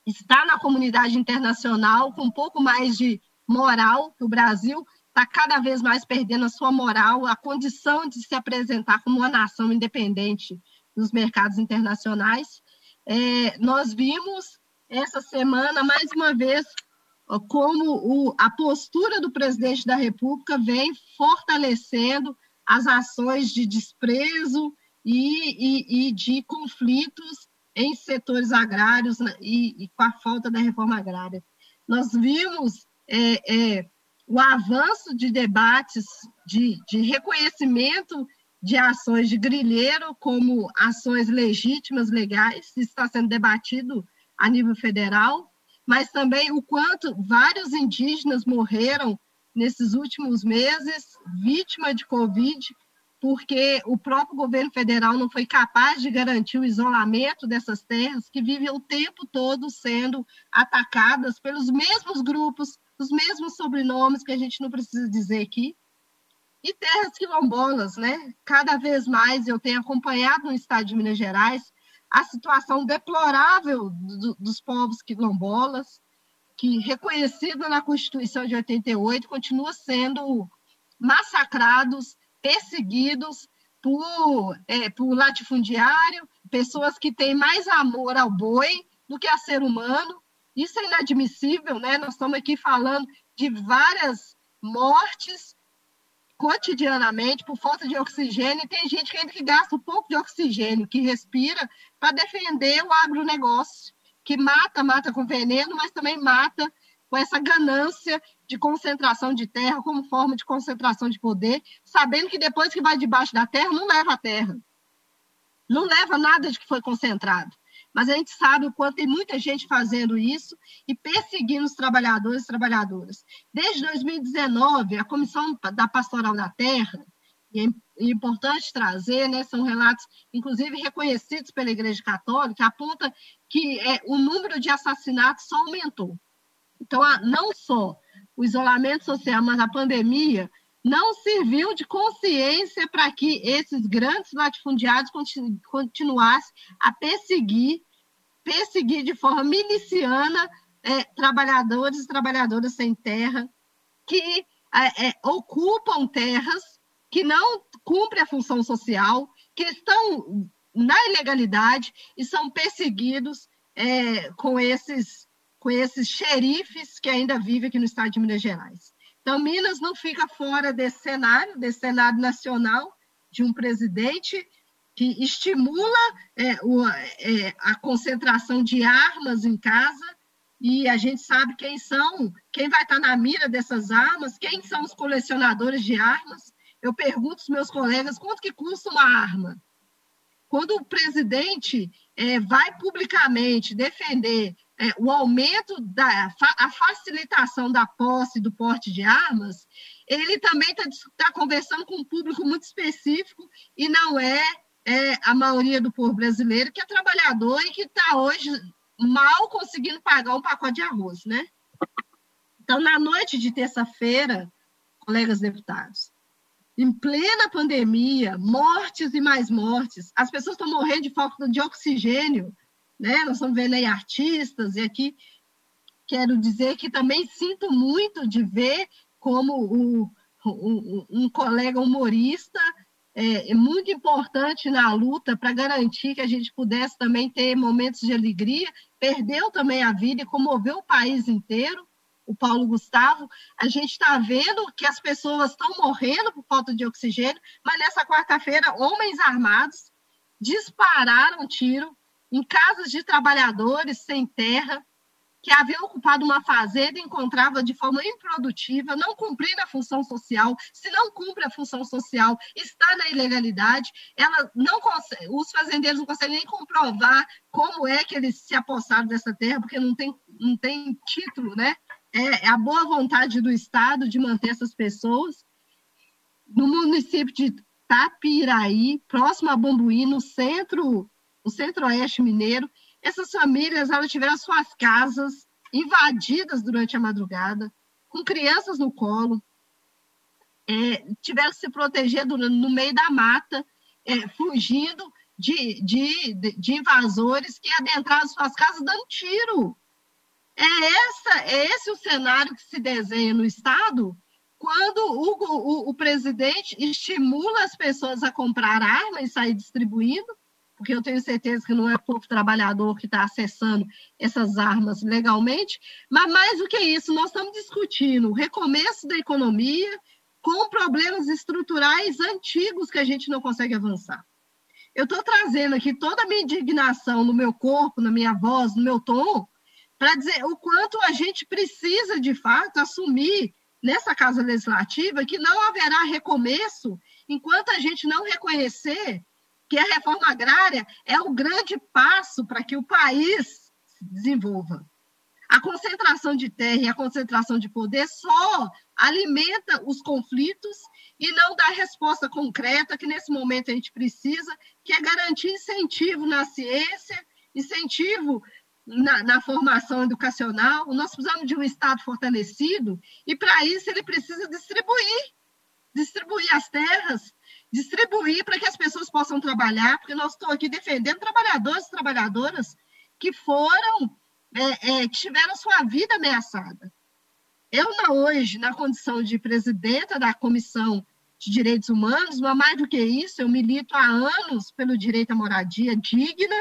estar na comunidade internacional com um pouco mais de moral, que o Brasil está cada vez mais perdendo a sua moral, a condição de se apresentar como uma nação independente nos mercados internacionais. É, nós vimos essa semana, mais uma vez, como o, a postura do presidente da República vem fortalecendo as ações de desprezo e, e, e de conflitos em setores agrários né, e, e, com a falta da reforma agrária. Nós vimos é, é, o avanço de debates de, de reconhecimento de ações de grilheiro como ações legítimas, legais, está sendo debatido a nível federal, mas também o quanto vários indígenas morreram nesses últimos meses, vítima de Covid, porque o próprio governo federal não foi capaz de garantir o isolamento dessas terras que vivem o tempo todo sendo atacadas pelos mesmos grupos, os mesmos sobrenomes que a gente não precisa dizer aqui. E terras quilombolas, né? Cada vez mais eu tenho acompanhado no estado de Minas Gerais a situação deplorável do, dos povos quilombolas, que, reconhecida na Constituição de 88, continua sendo massacrados, perseguidos por, é, por latifundiário, pessoas que têm mais amor ao boi do que a ser humano. Isso é inadmissível, né? Nós estamos aqui falando de várias mortes cotidianamente por falta de oxigênio, e tem gente que ainda que gasta um pouco de oxigênio, que respira, para defender o agronegócio, que mata, mata com veneno, mas também mata com essa ganância de concentração de terra como forma de concentração de poder, sabendo que depois que vai debaixo da terra, não leva a terra. Não leva nada de que foi concentrado. Mas a gente sabe o quanto tem muita gente fazendo isso e perseguindo os trabalhadores e trabalhadoras. Desde 2019, a Comissão da Pastoral da Terra, e é importante trazer, né, são relatos, inclusive reconhecidos pela Igreja Católica, aponta que é, o número de assassinatos só aumentou. Então, não só o isolamento social, mas a pandemia não serviu de consciência para que esses grandes latifundiários continuassem a perseguir, perseguir de forma miliciana é, trabalhadores e trabalhadoras sem terra que é, é, ocupam terras que não cumprem a função social, que estão na ilegalidade e são perseguidos é, com esses com esses xerifes que ainda vivem aqui no estado de Minas Gerais. Então, Minas não fica fora desse cenário, desse cenário nacional, de um presidente que estimula é, o, é, a concentração de armas em casa, e a gente sabe quem são, quem vai estar na mira dessas armas, quem são os colecionadores de armas. Eu pergunto aos meus colegas quanto que custa uma arma. Quando o presidente é, vai publicamente defender é, o aumento da a facilitação da posse do porte de armas, ele também está tá conversando com um público muito específico e não é, é, a maioria do povo brasileiro que é trabalhador e que está hoje mal conseguindo pagar um pacote de arroz, né? Então, na noite de terça-feira, colegas deputados, em plena pandemia, mortes e mais mortes, as pessoas estão morrendo de falta de oxigênio, né? Nós estamos vendo aí artistas, e aqui quero dizer que também sinto muito de ver como o, um, um colega humorista é, é, muito importante na luta para garantir que a gente pudesse também ter momentos de alegria, perdeu também a vida e comoveu o país inteiro, o Paulo Gustavo, a gente está vendo que as pessoas estão morrendo por falta de oxigênio, mas nessa quarta-feira, homens armados dispararam tiro em casas de trabalhadores sem terra, que haviam ocupado uma fazenda e encontrava de forma improdutiva, não cumprindo a função social. Se não cumpre a função social, está na ilegalidade. Ela não consegue, os fazendeiros não conseguem nem comprovar como é que eles se apossaram dessa terra, porque não tem, não tem título, né? É, é a boa vontade do Estado de manter essas pessoas. No município de Tapiraí, próximo a Bambuí, no centro o centro-oeste mineiro. Essas famílias elas tiveram suas casas invadidas durante a madrugada, com crianças no colo, é, tiveram que se proteger no, no meio da mata, é, fugindo de, de, de, invasores que adentraram suas casas dando tiro. É, essa, é esse o cenário que se desenha no Estado quando o, o, o presidente estimula as pessoas a comprar armas e sair distribuindo, porque eu tenho certeza que não é povo trabalhador que está acessando essas armas legalmente, mas mais do que isso, nós estamos discutindo o recomeço da economia com problemas estruturais antigos que a gente não consegue avançar. Eu estou trazendo aqui toda a minha indignação no meu corpo, na minha voz, no meu tom, para dizer o quanto a gente precisa, de fato, assumir nessa Casa Legislativa que não haverá recomeço enquanto a gente não reconhecer que a reforma agrária é o grande passo para que o país se desenvolva. A concentração de terra e a concentração de poder só alimenta os conflitos e não dá resposta concreta que nesse momento a gente precisa, que é garantir incentivo na ciência, incentivo na, na formação educacional. Nós precisamos de um Estado fortalecido e, para isso, ele precisa distribuir distribuir as terras, distribuir para que as pessoas possam trabalhar, porque nós estamos aqui defendendo trabalhadores e trabalhadoras que foram, é, é, que tiveram sua vida ameaçada. Eu, não, hoje, na condição de presidenta da Comissão de Direitos Humanos, mas mais do que isso, eu milito há anos pelo direito à moradia digna,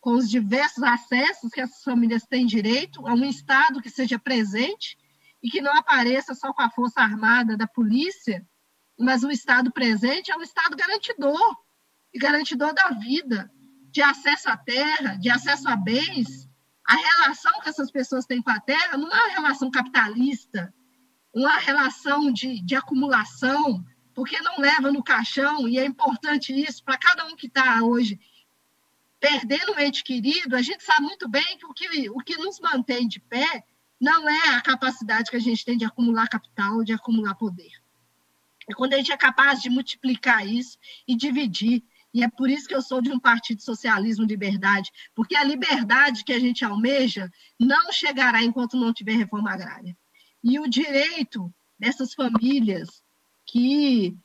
com os diversos acessos que essas famílias têm direito, a um Estado que seja presente e que não apareça só com a força armada da polícia, mas o Estado presente é um Estado garantidor, e garantidor da vida, de acesso à terra, de acesso a bens. A relação que essas pessoas têm com a terra não é uma relação capitalista, uma relação de, de acumulação, porque não leva no caixão, e é importante isso para cada um que está hoje perdendo um ente querido, a gente sabe muito bem que o, que o que nos mantém de pé não é a capacidade que a gente tem de acumular capital, de acumular poder. É quando a gente é capaz de multiplicar isso e dividir. E é por isso que eu sou de um partido socialismo liberdade, porque a liberdade que a gente almeja não chegará enquanto não tiver reforma agrária. E o direito dessas famílias que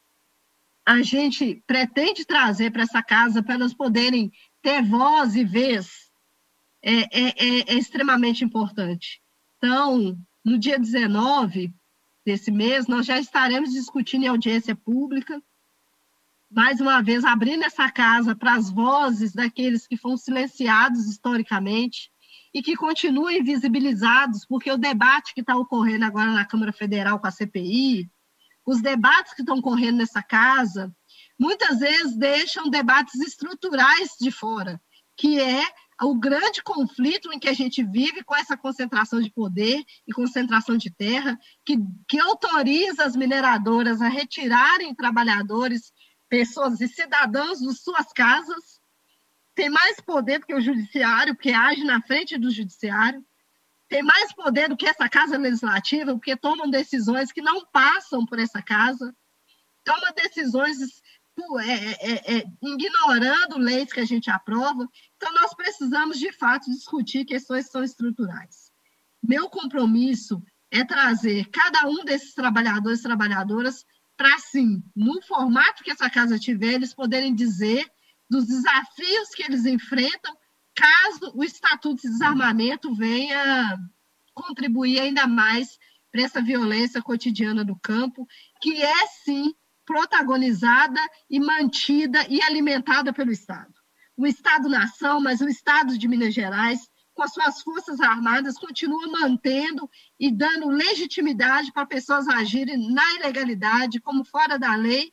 a gente pretende trazer para essa casa para elas poderem ter voz e vez é, é, é, é extremamente importante. Então, no dia 19 desse mês, nós já estaremos discutindo em audiência pública, mais uma vez abrindo essa casa para as vozes daqueles que foram silenciados historicamente e que continuam invisibilizados, porque o debate que está ocorrendo agora na Câmara Federal com a CPI, os debates que estão ocorrendo nessa casa, muitas vezes deixam debates estruturais de fora, que é o grande conflito em que a gente vive com essa concentração de poder e concentração de terra, que, que autoriza as mineradoras a retirarem trabalhadores, pessoas e cidadãos de suas casas, tem mais poder do que o judiciário, porque age na frente do judiciário, tem mais poder do que essa casa legislativa, porque tomam decisões que não passam por essa casa, toma decisões é, é, é, ignorando leis que a gente aprova. Então, nós precisamos, de fato, discutir questões que são estruturais. Meu compromisso é trazer cada um desses trabalhadores e trabalhadoras para, sim, no formato que essa casa tiver, eles poderem dizer dos desafios que eles enfrentam caso o Estatuto de Desarmamento venha contribuir ainda mais para essa violência cotidiana do campo, que é, sim, protagonizada e mantida e alimentada pelo Estado. O Estado-nação, mas o Estado de Minas Gerais, com as suas forças armadas, continua mantendo e dando legitimidade para pessoas agirem na ilegalidade, como fora da lei,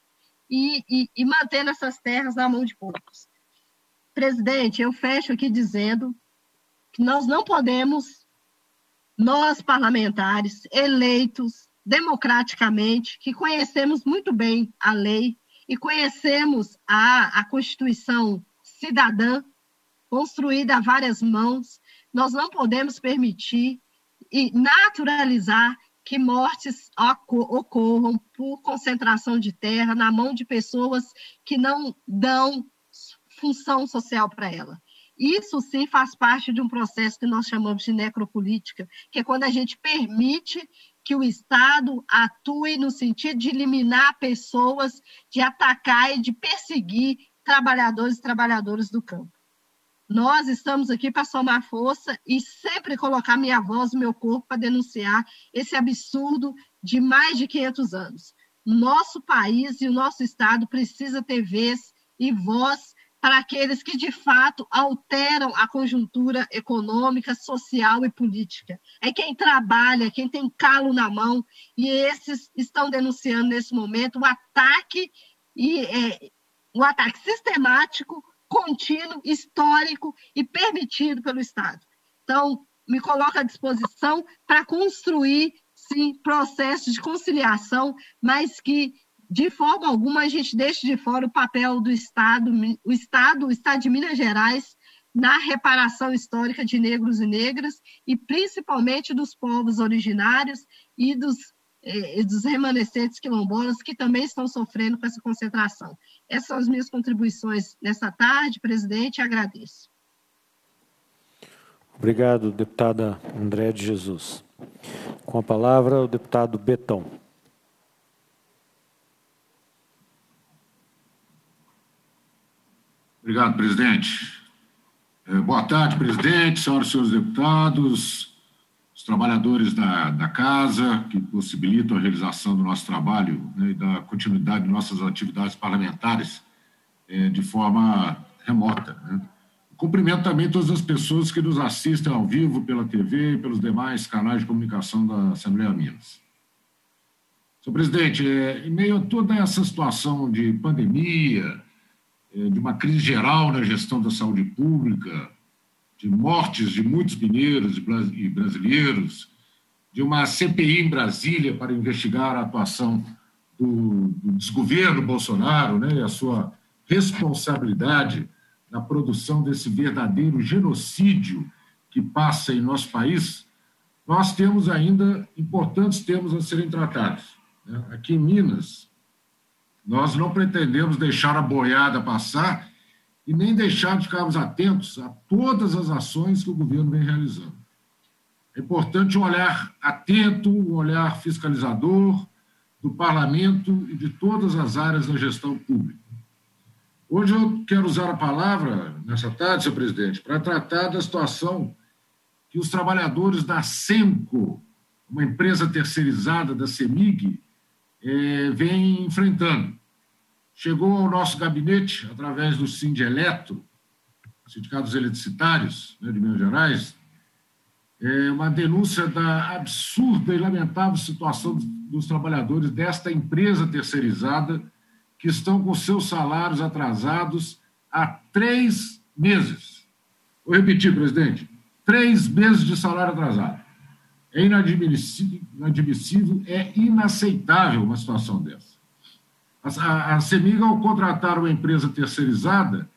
e, e, e mantendo essas terras na mão de poucos. Presidente, eu fecho aqui dizendo que nós não podemos, nós parlamentares eleitos democraticamente, que conhecemos muito bem a lei e conhecemos a, a Constituição cidadã, construída a várias mãos, nós não podemos permitir e naturalizar que mortes ocorram por concentração de terra na mão de pessoas que não dão função social para ela. Isso sim faz parte de um processo que nós chamamos de necropolítica, que é quando a gente permite que o Estado atue no sentido de eliminar pessoas, de atacar e de perseguir trabalhadores e trabalhadoras do campo. Nós estamos aqui para somar força e sempre colocar minha voz, meu corpo para denunciar esse absurdo de mais de 500 anos. Nosso país e o nosso Estado precisa ter vez e voz para aqueles que de fato alteram a conjuntura econômica, social e política. É quem trabalha, quem tem calo na mão, e esses estão denunciando nesse momento o ataque e é, o ataque sistemático, contínuo, histórico e permitido pelo Estado. Então, me coloco à disposição para construir sim processos de conciliação, mas que de forma alguma a gente deixa de fora o papel do Estado, o Estado, o Estado de Minas Gerais, na reparação histórica de negros e negras, e principalmente dos povos originários e dos, eh, dos remanescentes quilombolas, que também estão sofrendo com essa concentração. Essas são as minhas contribuições nessa tarde, presidente, agradeço. Obrigado, deputada André de Jesus. Com a palavra, o deputado Betão. Obrigado, presidente. É, boa tarde, presidente, senhoras e senhores deputados, os trabalhadores da, da casa, que possibilitam a realização do nosso trabalho né, e da continuidade de nossas atividades parlamentares é, de forma remota. Né. Cumprimento também todas as pessoas que nos assistem ao vivo pela TV e pelos demais canais de comunicação da Assembleia Minas. Senhor presidente, é, em meio a toda essa situação de pandemia, de uma crise geral na gestão da saúde pública, de mortes de muitos mineiros e brasileiros, de uma CPI em Brasília para investigar a atuação do, do desgoverno Bolsonaro né, e a sua responsabilidade na produção desse verdadeiro genocídio que passa em nosso país, nós temos ainda importantes temas a serem tratados. Né? Aqui em Minas, nós não pretendemos deixar a boiada passar e nem deixar de ficarmos atentos a todas as ações que o governo vem realizando. É importante um olhar atento, um olhar fiscalizador do parlamento e de todas as áreas da gestão pública. Hoje eu quero usar a palavra, nessa tarde, senhor presidente, para tratar da situação que os trabalhadores da SEMCO, uma empresa terceirizada da CEMIG, é, vêm enfrentando. Chegou ao nosso gabinete, através do Sindeletro, Sindicato dos Eletricitários né, de Minas Gerais, é uma denúncia da absurda e lamentável situação dos trabalhadores desta empresa terceirizada que estão com seus salários atrasados há três meses. Vou repetir, presidente: três meses de salário atrasado. É inadmissível, é inaceitável uma situação dessa. A, CEMIG, ao contratar uma empresa terceirizada,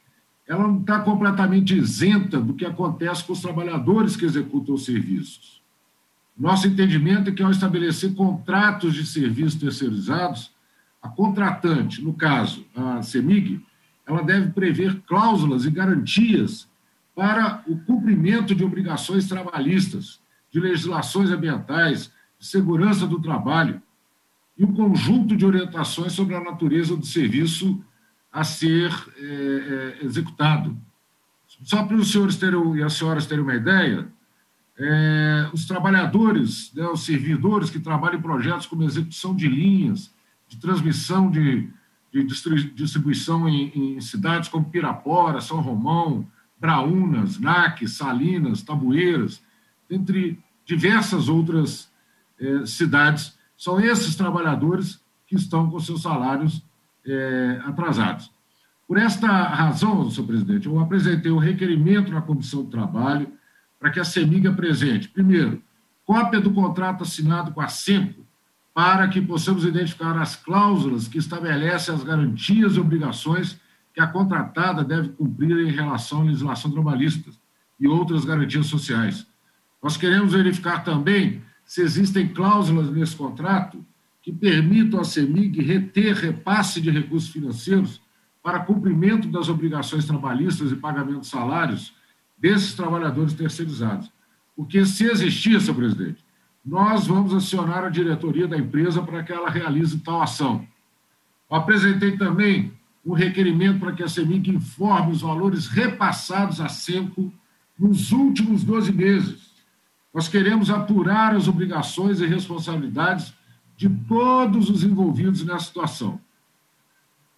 ela não está completamente isenta do que acontece com os trabalhadores que executam os serviços. Nosso entendimento é que, ao estabelecer contratos de serviços terceirizados, a contratante, no caso a CEMIG, ela deve prever cláusulas e garantias para o cumprimento de obrigações trabalhistas, de legislações ambientais, de segurança do trabalho e um conjunto de orientações sobre a natureza do serviço a ser é, é, executado. Só para os senhores terem, e as senhoras terem uma ideia, é, os trabalhadores, né, os servidores que trabalham em projetos como execução de linhas, de transmissão de, de distribuição em, em, cidades como Pirapora, São Romão, Braúnas, Naque, Salinas, Tabueiras, entre diversas outras é, cidades, são esses trabalhadores que estão com seus salários é, atrasados. Por esta razão, senhor presidente, eu apresentei o um requerimento na Comissão do Trabalho para que a CEMIG apresente, primeiro, cópia do contrato assinado com a SEMCO, para que possamos identificar as cláusulas que estabelecem as garantias e obrigações que a contratada deve cumprir em relação à legislação trabalhista e outras garantias sociais. Nós queremos verificar também se existem cláusulas nesse contrato que permitam à CEMIG reter repasse de recursos financeiros para cumprimento das obrigações trabalhistas e pagamento de salários desses trabalhadores terceirizados. Porque, se existir, senhor presidente, nós vamos acionar a diretoria da empresa para que ela realize tal ação. Eu apresentei também um requerimento para que a CEMIG informe os valores repassados à SEMCO nos últimos 12 meses. Nós queremos apurar as obrigações e responsabilidades de todos os envolvidos nessa situação.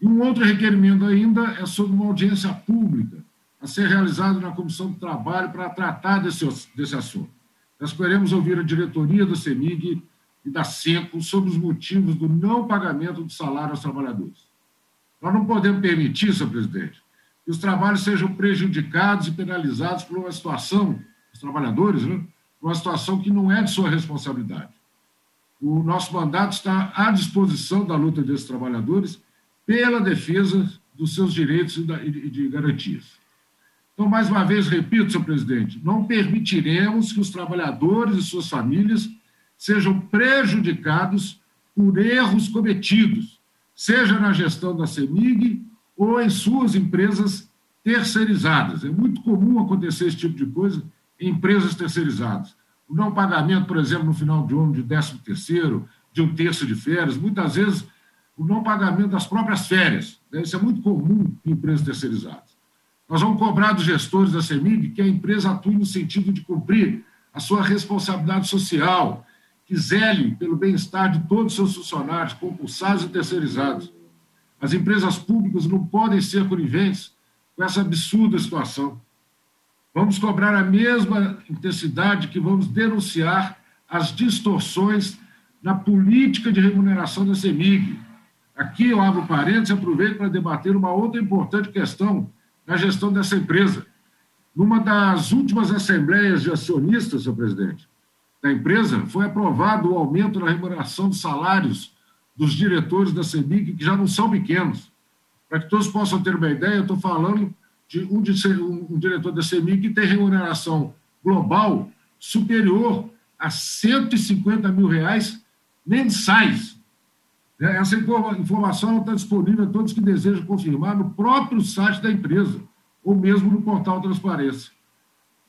E um outro requerimento ainda é sobre uma audiência pública a ser realizada na Comissão do Trabalho para tratar desse, desse assunto. Nós queremos ouvir a diretoria do CEMIG e da SECO sobre os motivos do não pagamento do salário aos trabalhadores. Nós não podemos permitir, senhor presidente, que os trabalhos sejam prejudicados e penalizados por uma situação, os trabalhadores, né, uma situação que não é de sua responsabilidade. O nosso mandato está à disposição da luta desses trabalhadores pela defesa dos seus direitos e de garantias. Então, mais uma vez, repito, senhor presidente, não permitiremos que os trabalhadores e suas famílias sejam prejudicados por erros cometidos, seja na gestão da CEMIG ou em suas empresas terceirizadas. É muito comum acontecer esse tipo de coisa empresas terceirizadas o não pagamento, por exemplo, no final de ano de 13 terceiro, de um terço de férias, muitas vezes o não pagamento das próprias férias. Né? Isso é muito comum em empresas terceirizadas. Nós vamos cobrar dos gestores da CEMIG que a empresa atue no sentido de cumprir a sua responsabilidade social, que zele pelo bem-estar de todos os seus funcionários, concursados e terceirizados. As empresas públicas não podem ser coniventes com essa absurda situação. Vamos cobrar a mesma intensidade que vamos denunciar as distorções na política de remuneração da CEMIG. Aqui eu abro parênteses e aproveito para debater uma outra importante questão na gestão dessa empresa. Numa das últimas assembleias de acionistas, senhor presidente, da empresa, foi aprovado o aumento da remuneração dos salários dos diretores da CEMIG, que já não são pequenos. Para que todos possam ter uma ideia, eu estou falando de um, um, diretor da CEMIG que tem remuneração global superior a 150 mil reais mensais. É, essa informação está disponível a todos que desejam confirmar no próprio site da empresa, ou mesmo no portal Transparência.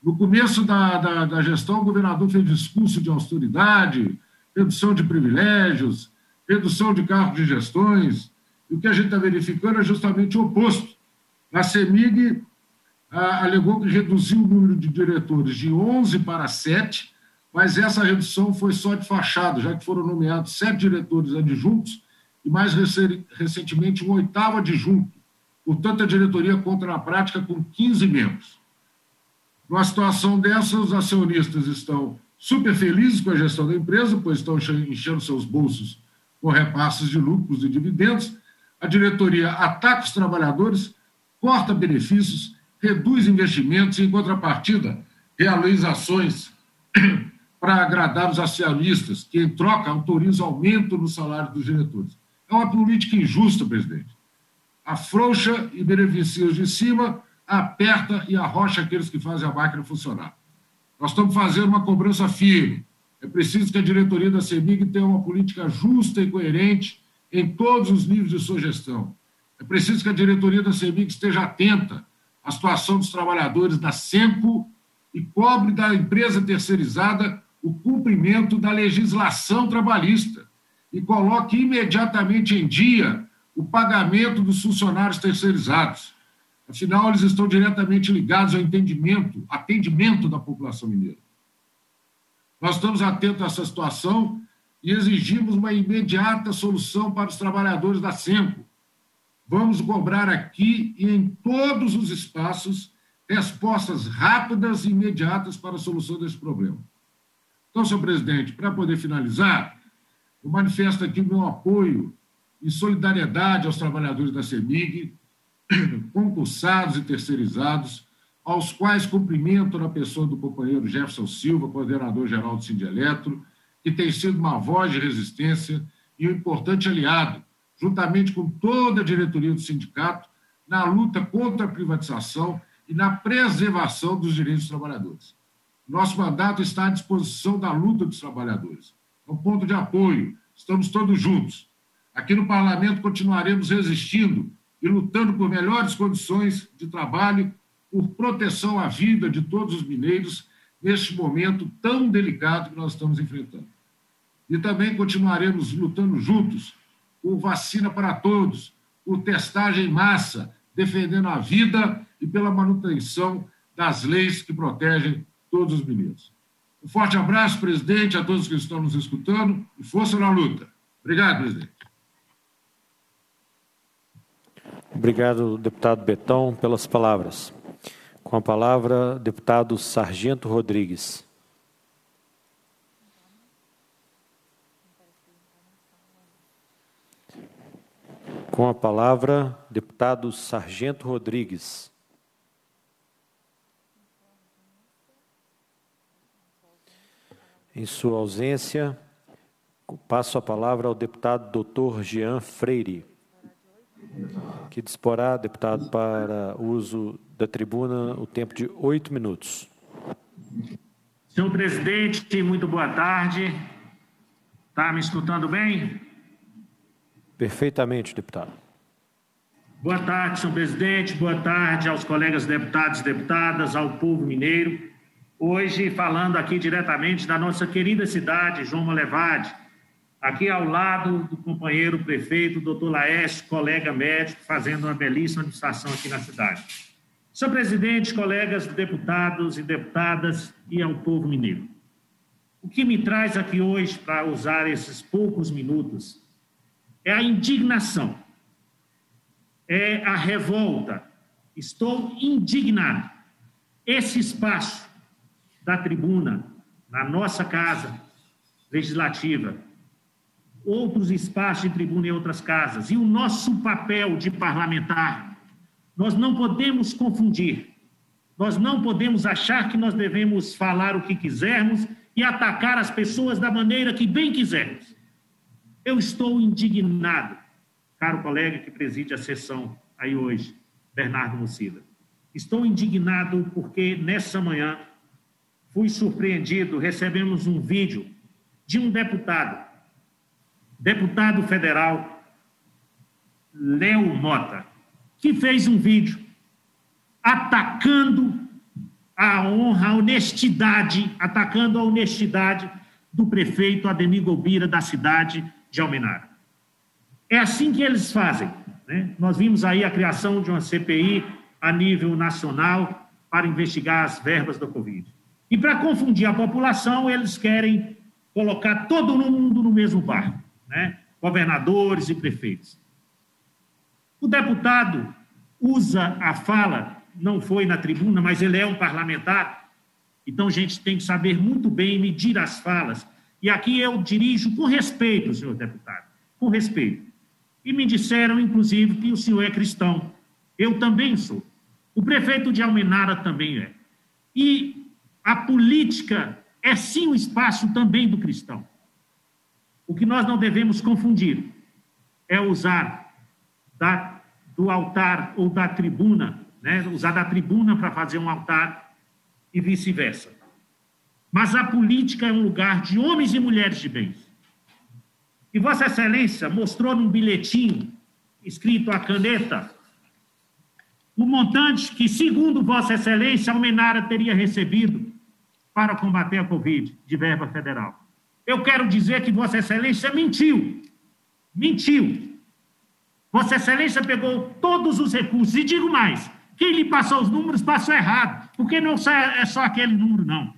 No começo da, da, da gestão, o governador fez discurso de austeridade, redução de privilégios, redução de cargos de gestões, e o que a gente está verificando é justamente o oposto. A CEMIG ah, alegou que reduziu o número de diretores de 11 para 7, mas essa redução foi só de fachada, já que foram nomeados sete diretores adjuntos e, mais recentemente, um oitavo adjunto. Portanto, a diretoria conta na prática com 15 membros. Numa situação dessa, os acionistas estão super felizes com a gestão da empresa, pois estão enchendo seus bolsos com repasses de lucros e dividendos. A diretoria ataca os trabalhadores, corta benefícios, reduz investimentos e, em contrapartida, realiza ações para agradar os acionistas, que, em troca, autoriza aumento no salário dos diretores. É uma política injusta, presidente. Afrouxa e beneficia os de cima, aperta e arrocha aqueles que fazem a máquina funcionar. Nós estamos fazendo uma cobrança firme. É preciso que a diretoria da CEMIG tenha uma política justa e coerente em todos os níveis de sua gestão. É preciso que a diretoria da CEMIG esteja atenta à situação dos trabalhadores da SEMCO e cobre da empresa terceirizada o cumprimento da legislação trabalhista e coloque imediatamente em dia o pagamento dos funcionários terceirizados. Afinal, eles estão diretamente ligados ao entendimento, atendimento da população mineira. Nós estamos atentos a essa situação e exigimos uma imediata solução para os trabalhadores da SEMCO. Vamos cobrar aqui e em todos os espaços respostas rápidas e imediatas para a solução desse problema. Então, senhor presidente, para poder finalizar, eu manifesto aqui meu apoio e solidariedade aos trabalhadores da CEMIG, concursados e terceirizados, aos quais cumprimento na pessoa do companheiro Jefferson Silva, coordenador-geral do Sindeletro, que tem sido uma voz de resistência e um importante aliado, juntamente com toda a diretoria do sindicato, na luta contra a privatização e na preservação dos direitos dos trabalhadores. Nosso mandato está à disposição da luta dos trabalhadores. É um ponto de apoio, estamos todos juntos. Aqui no parlamento continuaremos resistindo e lutando por melhores condições de trabalho, por proteção à vida de todos os mineiros neste momento tão delicado que nós estamos enfrentando. E também continuaremos lutando juntos por vacina para todos, por testagem em massa, defendendo a vida e pela manutenção das leis que protegem todos os mineiros. Um forte abraço, presidente, a todos que estão nos escutando e força na luta. Obrigado, presidente. Obrigado, deputado Betão, pelas palavras. Com a palavra, deputado Sargento Rodrigues. Com a palavra, deputado Sargento Rodrigues. Em sua ausência, passo a palavra ao deputado doutor Jean Freire, que disporá, deputado, para uso da tribuna o tempo de oito minutos. Senhor presidente, muito boa tarde. Está me escutando bem? Perfeitamente, deputado. Boa tarde, senhor presidente. Boa tarde aos colegas deputados e deputadas, ao povo mineiro. Hoje, falando aqui diretamente da nossa querida cidade, João Molevade, aqui ao lado do companheiro prefeito, doutor Laércio, colega médico, fazendo uma belíssima administração aqui na cidade. Senhor presidente, colegas deputados e deputadas e ao povo mineiro, o que me traz aqui hoje para usar esses poucos minutos é a indignação, é a revolta. Estou indignado. Esse espaço da tribuna, na nossa casa legislativa, outros espaços de tribuna em outras casas, e o nosso papel de parlamentar, nós não podemos confundir, nós não podemos achar que nós devemos falar o que quisermos e atacar as pessoas da maneira que bem quisermos. Eu estou indignado, caro colega que preside a sessão aí hoje, Bernardo Mucida. Estou indignado porque nessa manhã fui surpreendido, recebemos um vídeo de um deputado, deputado federal Léo Mota, que fez um vídeo atacando a honra, a honestidade, atacando a honestidade do prefeito Ademir Gobira da cidade de Almenara. É assim que eles fazem. Né? Nós vimos aí a criação de uma CPI a nível nacional para investigar as verbas da Covid. E para confundir a população, eles querem colocar todo mundo no mesmo barco, né? governadores e prefeitos. O deputado usa a fala, não foi na tribuna, mas ele é um parlamentar, então a gente tem que saber muito bem medir as falas. E aqui eu dirijo com respeito, senhor deputado, com respeito. E me disseram, inclusive, que o senhor é cristão. Eu também sou. O prefeito de Almenara também é. E a política é sim o espaço também do cristão. O que nós não devemos confundir é usar da, do altar ou da tribuna, né? usar da tribuna para fazer um altar e vice-versa. Mas a política é um lugar de homens e mulheres de bens. E Vossa Excelência mostrou num bilhetinho escrito a caneta o montante que, segundo Vossa Excelência, Almenara teria recebido para combater a Covid de verba federal. Eu quero dizer que Vossa Excelência mentiu. Mentiu. Vossa Excelência pegou todos os recursos, e digo mais: quem lhe passou os números passou errado, porque não é só aquele número, não.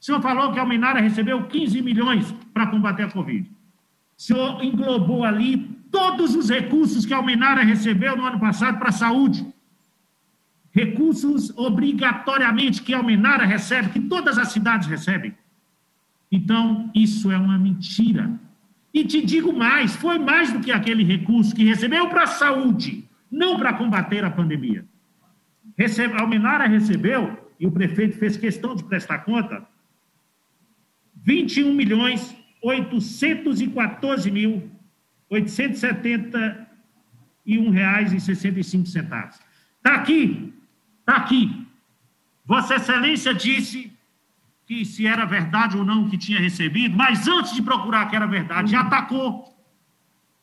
O senhor falou que a Almenara recebeu 15 milhões para combater a Covid. O senhor englobou ali todos os recursos que a Almenara recebeu no ano passado para a saúde recursos obrigatoriamente que a Almenara recebe, que todas as cidades recebem. Então, isso é uma mentira. E te digo mais: foi mais do que aquele recurso que recebeu para a saúde, não para combater a pandemia. Recebe, a Almenara recebeu, e o prefeito fez questão de prestar conta, 21 milhões 814 mil 871 reais e 65 centavos. Está aqui Está aqui. Vossa Excelência disse que se era verdade ou não que tinha recebido, mas antes de procurar que era verdade, atacou.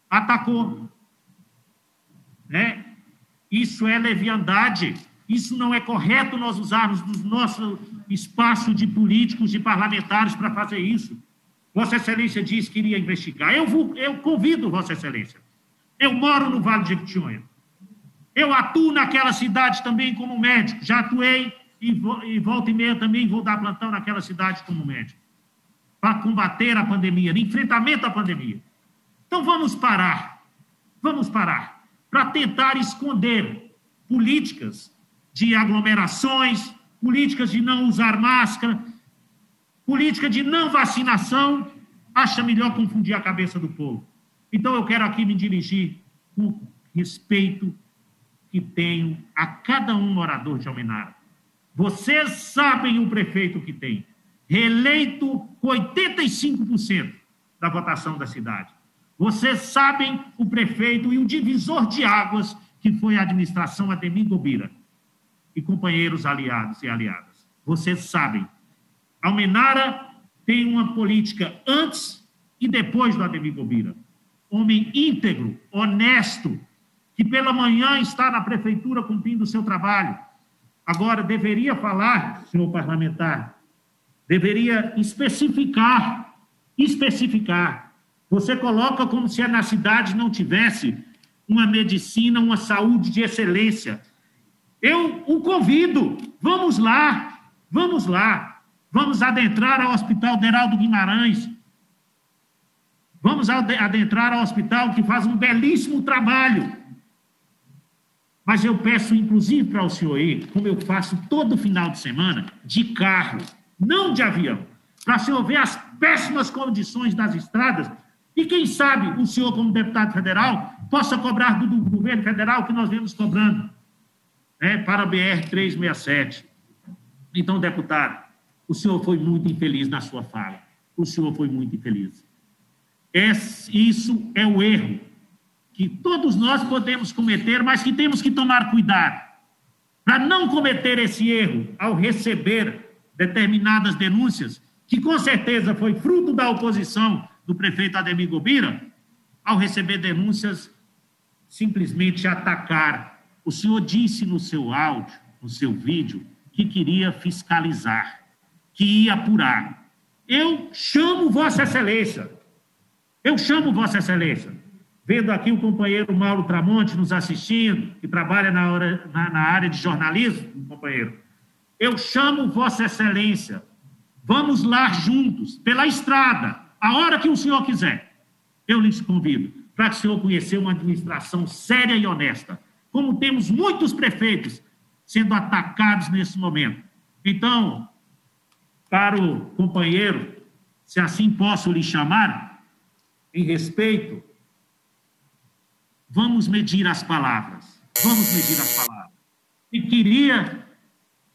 Atacou. Né? Isso é leviandade. Isso não é correto nós usarmos no nosso espaço de políticos e parlamentares para fazer isso. Vossa Excelência disse que iria investigar. Eu, vou, eu convido Vossa Excelência. Eu moro no Vale de Jequitinhonha. Eu atuo naquela cidade também como médico, já atuei e, e volta e meia também vou dar plantão naquela cidade como médico, para combater a pandemia, enfrentamento à pandemia. Então vamos parar, vamos parar, para tentar esconder políticas de aglomerações, políticas de não usar máscara, política de não vacinação, acha melhor confundir a cabeça do povo. Então eu quero aqui me dirigir com respeito que tenho a cada um morador de Almenara. Vocês sabem o prefeito que tem, reeleito com 85% da votação da cidade. Vocês sabem o prefeito e o divisor de águas que foi a administração Ademir Gobira e companheiros aliados e aliadas. Vocês sabem. Almenara tem uma política antes e depois do Ademir Gobira. Homem íntegro, honesto, que pela manhã está na prefeitura cumprindo o seu trabalho. Agora, deveria falar, senhor parlamentar, deveria especificar, especificar. Você coloca como se na cidade não tivesse uma medicina, uma saúde de excelência. Eu o convido, vamos lá, vamos lá, vamos adentrar ao Hospital Deraldo Guimarães, vamos adentrar ao hospital que faz um belíssimo trabalho. Mas eu peço, inclusive, para o senhor ir, como eu faço todo final de semana, de carro, não de avião, para o senhor ver as péssimas condições das estradas. E, quem sabe, o senhor, como deputado federal, possa cobrar do, governo federal que nós vemos cobrando né, para a BR-367. Então, deputado, o senhor foi muito infeliz na sua fala. O senhor foi muito infeliz. isso é o erro que todos nós podemos cometer, mas que temos que tomar cuidado para não cometer esse erro ao receber determinadas denúncias, que com certeza foi fruto da oposição do prefeito Ademir Gobira, ao receber denúncias, simplesmente atacar. O senhor disse no seu áudio, no seu vídeo, que queria fiscalizar, que ia apurar. Eu chamo Vossa Excelência, eu chamo Vossa Excelência, vendo aqui o companheiro Mauro Tramonte nos assistindo, que trabalha na, hora, na, na área de jornalismo, companheiro, eu chamo Vossa Excelência, vamos lá juntos, pela estrada, a hora que o senhor quiser. Eu lhes convido para que o senhor conheça uma administração séria e honesta, como temos muitos prefeitos sendo atacados nesse momento. Então, para o companheiro, se assim posso lhe chamar, em respeito, vamos medir as palavras. Vamos medir as palavras. E queria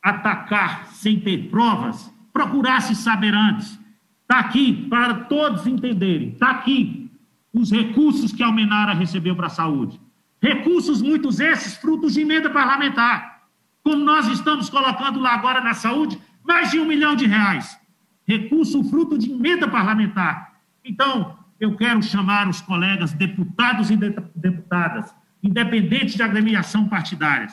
atacar sem ter provas, procurasse saber antes. Está aqui para todos entenderem. Está aqui os recursos que a Almenara recebeu para a saúde. Recursos muitos esses frutos de emenda parlamentar. Como nós estamos colocando lá agora na saúde, mais de um milhão de reais. Recurso fruto de emenda parlamentar. Então, eu quero chamar os colegas deputados e deputadas, independentes de agremiação partidária,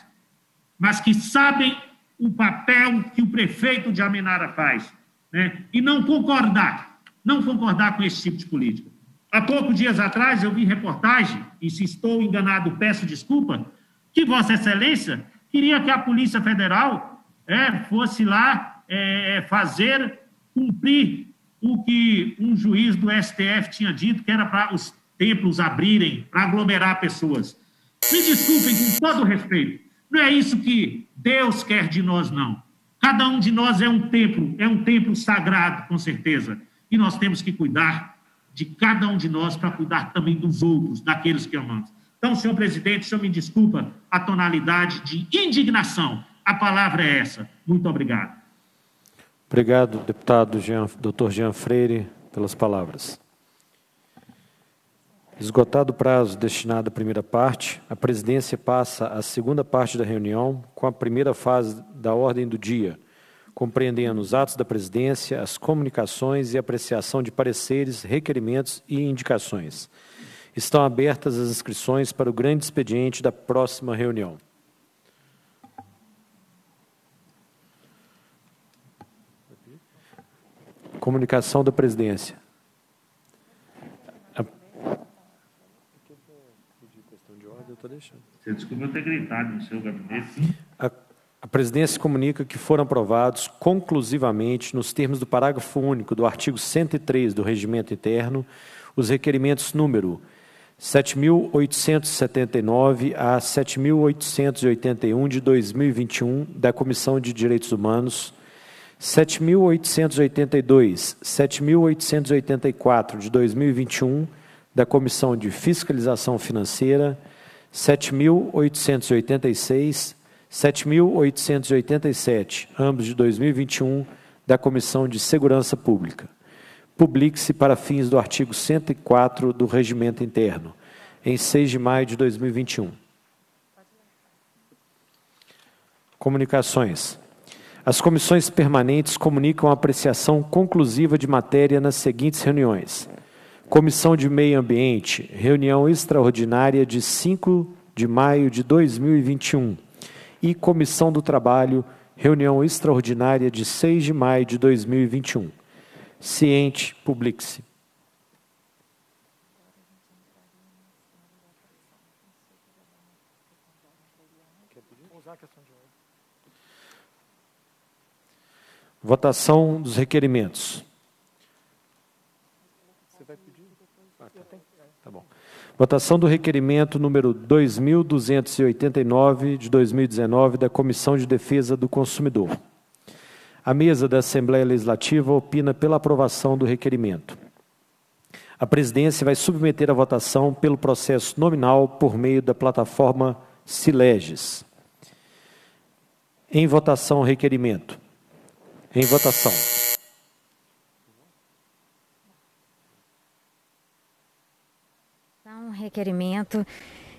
mas que sabem o papel que o prefeito de Amenara faz, né? e não concordar, não concordar com esse tipo de política. Há poucos dias atrás eu vi reportagem, e se estou enganado peço desculpa, que Vossa Excelência queria que a Polícia Federal é, fosse lá é, fazer cumprir o que um juiz do STF tinha dito, que era para os templos abrirem, para aglomerar pessoas. Me desculpem com todo respeito, não é isso que Deus quer de nós, não. Cada um de nós é um templo, é um templo sagrado, com certeza. E nós temos que cuidar de cada um de nós para cuidar também dos outros, daqueles que amamos. Então, senhor presidente, senhor me desculpa a tonalidade de indignação. A palavra é essa. Muito obrigado. Obrigado, deputado Jean, doutor Jean Freire, pelas palavras. Esgotado o prazo destinado à primeira parte, a presidência passa à segunda parte da reunião com a primeira fase da ordem do dia, compreendendo os atos da presidência, as comunicações e apreciação de pareceres, requerimentos e indicações. Estão abertas as inscrições para o grande expediente da próxima reunião. Comunicação da presidência. Você descobriu ter gritado no seu gabinete, a presidência comunica que foram aprovados conclusivamente, nos termos do parágrafo único do artigo 103 do Regimento Interno, os requerimentos número 7.879 a 7.881 de 2021 da Comissão de Direitos Humanos, 7.882, 7.884 de 2021 da Comissão de Fiscalização Financeira, 7.886, 7.887, ambos de 2021, da Comissão de Segurança Pública. Publique-se para fins do artigo 104 do Regimento Interno, em 6 de maio de 2021. Comunicações. As comissões permanentes comunicam a apreciação conclusiva de matéria nas seguintes reuniões: Comissão de Meio Ambiente, reunião extraordinária de 5 de maio de 2021. E Comissão do Trabalho, reunião extraordinária de 6 de maio de 2021. Ciente, publique-se. Votação dos requerimentos. Votação do requerimento número 2289 de 2019 da Comissão de Defesa do Consumidor. A mesa da Assembleia Legislativa opina pela aprovação do requerimento. A presidência vai submeter a votação pelo processo nominal por meio da plataforma Sileges. Em votação, requerimento. Em votação. Requerimento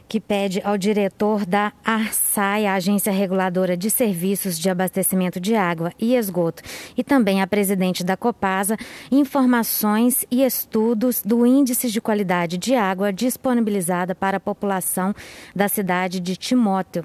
que pede ao diretor da ARSAI, a Agência Reguladora de Serviços de Abastecimento de Água e Esgoto, e também à presidente da Copasa, informações e estudos do Índice de Qualidade de Água disponibilizada para a população da cidade de Timóteo.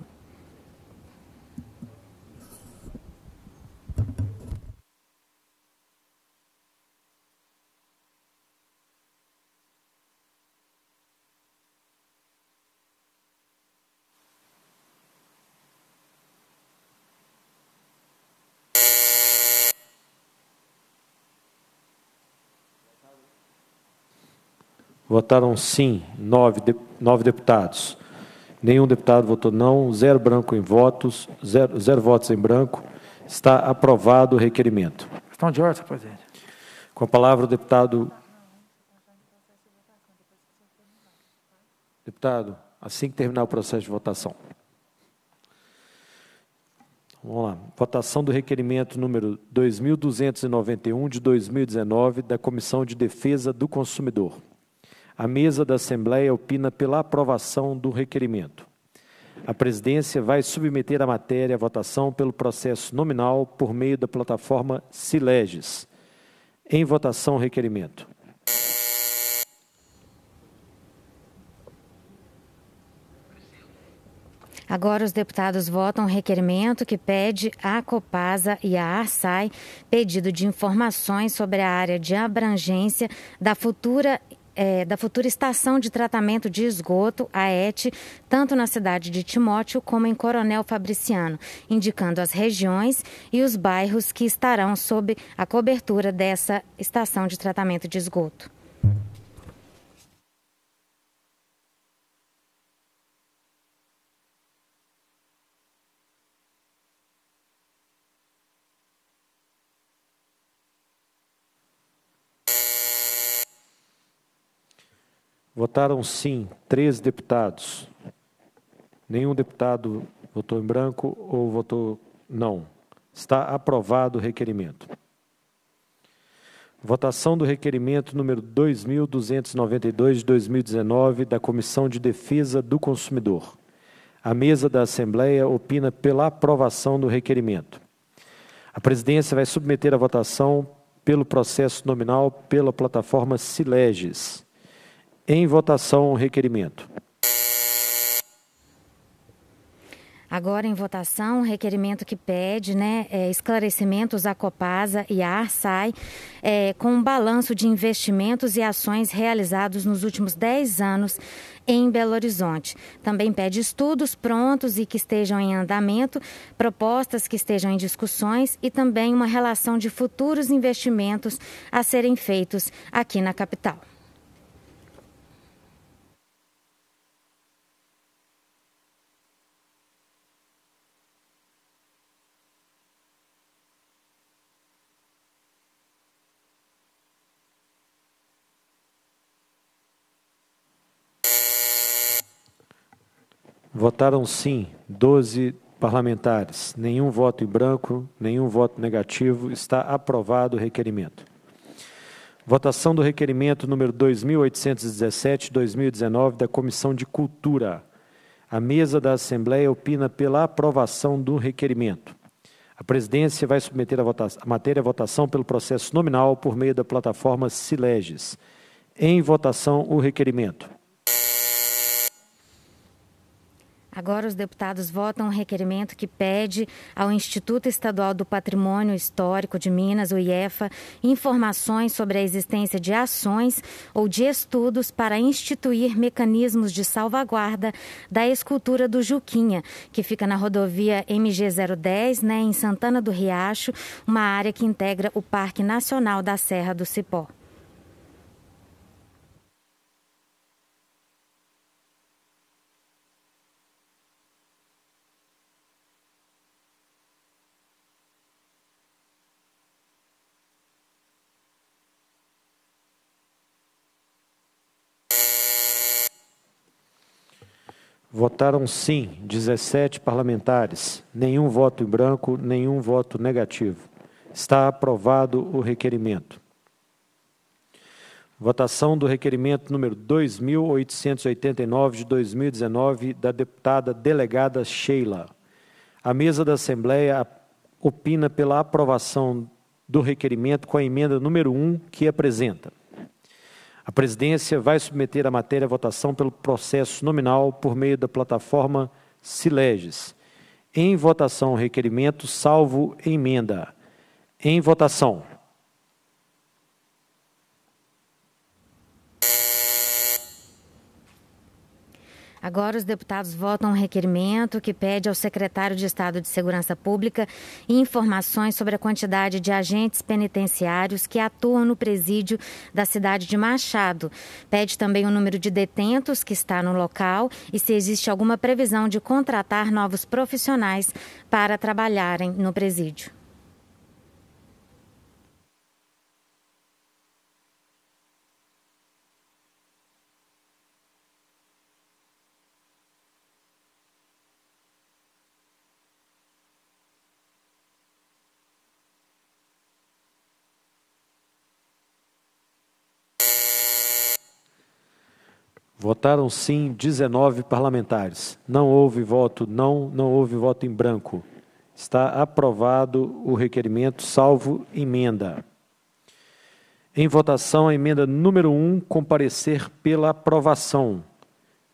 Votaram sim, nove, nove deputados. Nenhum deputado votou não, zero branco em votos, zero, zero votos em branco. Está aprovado o requerimento. Questão de ordem, presidente. Com a palavra o deputado. Deputado, assim que terminar o processo de votação. Vamos lá. Votação do requerimento número 2291 de 2019 da Comissão de Defesa do Consumidor. A mesa da Assembleia opina pela aprovação do requerimento. A presidência vai submeter a matéria à votação pelo processo nominal por meio da plataforma Sileges. Em votação, requerimento. Agora os deputados votam requerimento que pede à Copasa e à ARSAI pedido de informações sobre a área de abrangência da futura é, da futura estação de tratamento de esgoto, a ET, tanto na cidade de Timóteo como em Coronel Fabriciano, indicando as regiões e os bairros que estarão sob a cobertura dessa estação de tratamento de esgoto. Votaram sim 13 deputados. Nenhum deputado votou em branco ou votou não. Está aprovado o requerimento. Votação do requerimento número 2292 de 2019 da Comissão de Defesa do Consumidor. A mesa da Assembleia opina pela aprovação do requerimento. A presidência vai submeter a votação pelo processo nominal pela plataforma Sileges. Em votação, o requerimento. Agora em votação, o requerimento que pede né, é, esclarecimentos à Copasa e à Arsai é, com um balanço de investimentos e ações realizados nos últimos 10 anos em Belo Horizonte. Também pede estudos prontos e que estejam em andamento, propostas que estejam em discussões e também uma relação de futuros investimentos a serem feitos aqui na capital. Votaram sim 12 parlamentares, nenhum voto em branco, nenhum voto negativo. Está aprovado o requerimento. Votação do requerimento número 2817-2019 da Comissão de Cultura. A mesa da Assembleia opina pela aprovação do requerimento. A presidência vai submeter a, a matéria à votação pelo processo nominal por meio da plataforma Sileges. Em votação, o requerimento. Agora os deputados votam um requerimento que pede ao Instituto Estadual do Patrimônio Histórico de Minas, o IEFA, informações sobre a existência de ações ou de estudos para instituir mecanismos de salvaguarda da escultura do Juquinha, que fica na rodovia MG 010, né, em Santana do Riacho, uma área que integra o Parque Nacional da Serra do Cipó. Votaram sim 17 parlamentares, nenhum voto em branco, nenhum voto negativo. Está aprovado o requerimento. Votação do requerimento número 2889 de 2019 da deputada delegada Sheila. A mesa da Assembleia opina pela aprovação do requerimento com a emenda número 1 que apresenta. A presidência vai submeter a matéria à votação pelo processo nominal por meio da plataforma Sileges. Em votação, requerimento salvo emenda. Em votação. Agora, os deputados votam um requerimento que pede ao secretário de Estado de Segurança Pública informações sobre a quantidade de agentes penitenciários que atuam no presídio da cidade de Machado. Pede também o número de detentos que está no local e se existe alguma previsão de contratar novos profissionais para trabalharem no presídio. Votaram sim 19 parlamentares. Não houve voto não, não houve voto em branco. Está aprovado o requerimento, salvo emenda. Em votação, a emenda número 1, comparecer pela aprovação.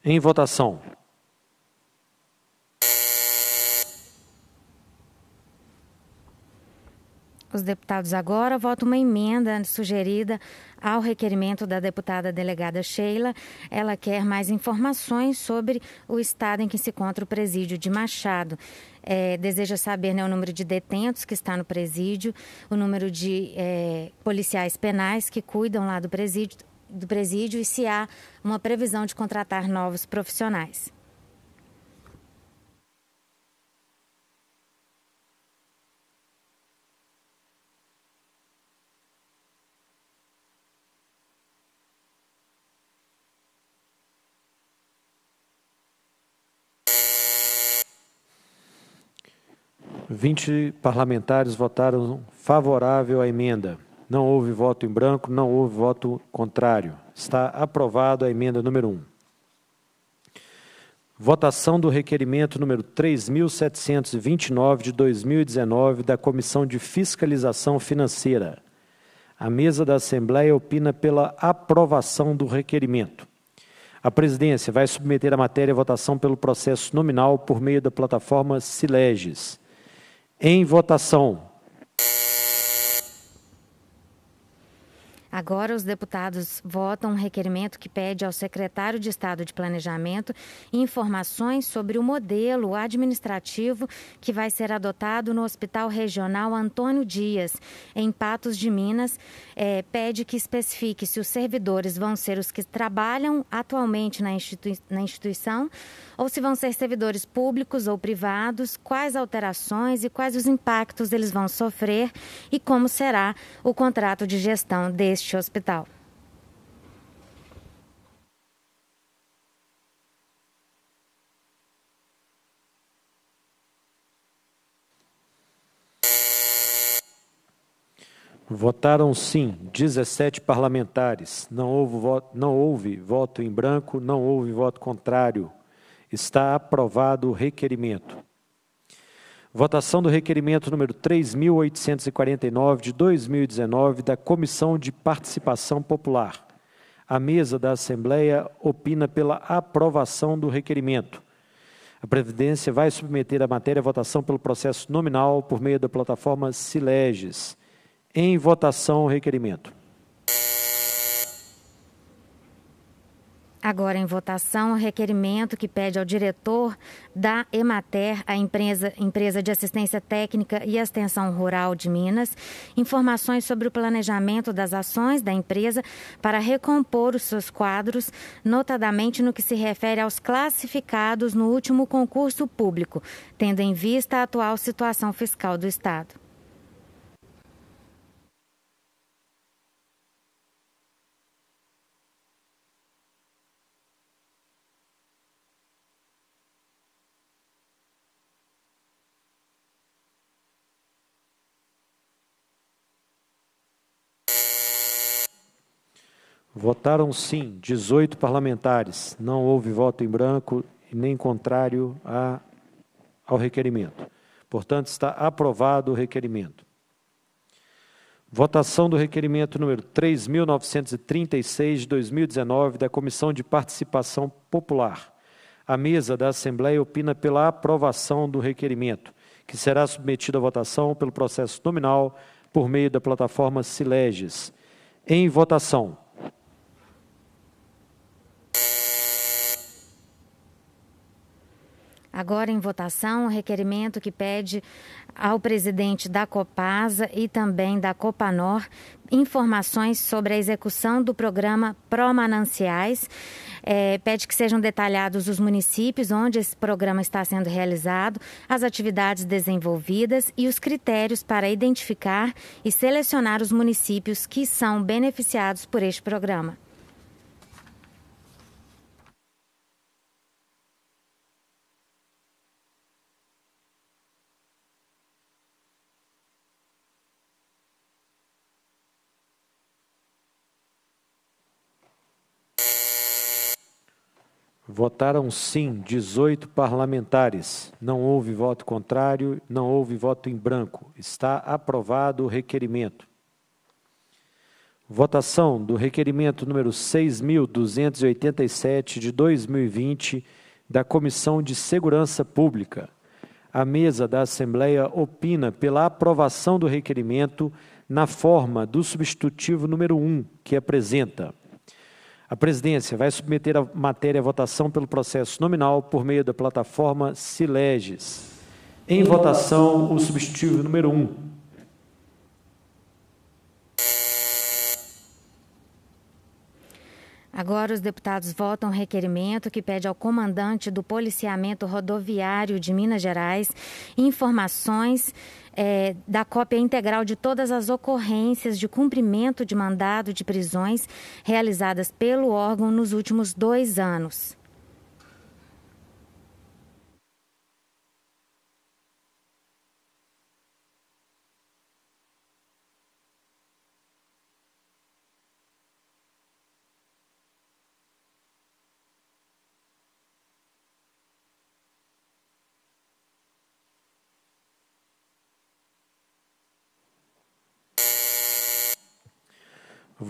Em votação. Os deputados agora votam uma emenda sugerida ao requerimento da deputada delegada Sheila. Ela quer mais informações sobre o estado em que se encontra o presídio de Machado. É, deseja saber né, o número de detentos que está no presídio, o número de é, policiais penais que cuidam lá do presídio, do presídio e se há uma previsão de contratar novos profissionais. Vinte parlamentares votaram favorável à emenda. Não houve voto em branco, não houve voto contrário. Está aprovada a emenda número 1. Votação do requerimento número 3.729 de 2019 da Comissão de Fiscalização Financeira. A mesa da Assembleia opina pela aprovação do requerimento. A presidência vai submeter a matéria à votação pelo processo nominal por meio da plataforma Sileges. Em votação. Agora, os deputados votam um requerimento que pede ao secretário de Estado de Planejamento informações sobre o modelo administrativo que vai ser adotado no Hospital Regional Antônio Dias, em Patos de Minas. É, pede que especifique se os servidores vão ser os que trabalham atualmente na, institui na instituição ou se vão ser servidores públicos ou privados, quais alterações e quais os impactos eles vão sofrer e como será o contrato de gestão deste hospital. Votaram sim 17 parlamentares. Não houve, voto, não houve voto em branco, não houve voto contrário. Está aprovado o requerimento. Votação do requerimento número 3.849 de 2019 da Comissão de Participação Popular. A mesa da Assembleia opina pela aprovação do requerimento. A Previdência vai submeter a matéria à votação pelo processo nominal por meio da plataforma Sileges. Em votação, o requerimento. Agora em votação o requerimento que pede ao diretor da Emater, a empresa, empresa de assistência técnica e extensão rural de Minas, informações sobre o planejamento das ações da empresa para recompor os seus quadros, notadamente no que se refere aos classificados no último concurso público, tendo em vista a atual situação fiscal do Estado. Votaram sim 18 parlamentares. Não houve voto em branco nem contrário a, ao requerimento. Portanto, está aprovado o requerimento. Votação do requerimento número 3.936 de 2019 da Comissão de Participação Popular. A mesa da Assembleia opina pela aprovação do requerimento, que será submetido à votação pelo processo nominal por meio da plataforma Sileges. Em votação. Agora em votação o requerimento que pede ao presidente da Copasa e também da Copanor informações sobre a execução do programa Pró-Mananciais. É, pede que sejam detalhados os municípios onde esse programa está sendo realizado, as atividades desenvolvidas e os critérios para identificar e selecionar os municípios que são beneficiados por este programa. Votaram sim 18 parlamentares. Não houve voto contrário, não houve voto em branco. Está aprovado o requerimento. Votação do requerimento número 6.287 de 2020 da Comissão de Segurança Pública. A mesa da Assembleia opina pela aprovação do requerimento na forma do substitutivo número 1, que apresenta a presidência vai submeter a matéria à votação pelo processo nominal por meio da plataforma Sileges. Em votação, o substitutivo número 1. Um. Agora, os deputados votam requerimento que pede ao comandante do Policiamento Rodoviário de Minas Gerais informações é, da cópia integral de todas as ocorrências de cumprimento de mandado de prisões realizadas pelo órgão nos últimos dois anos.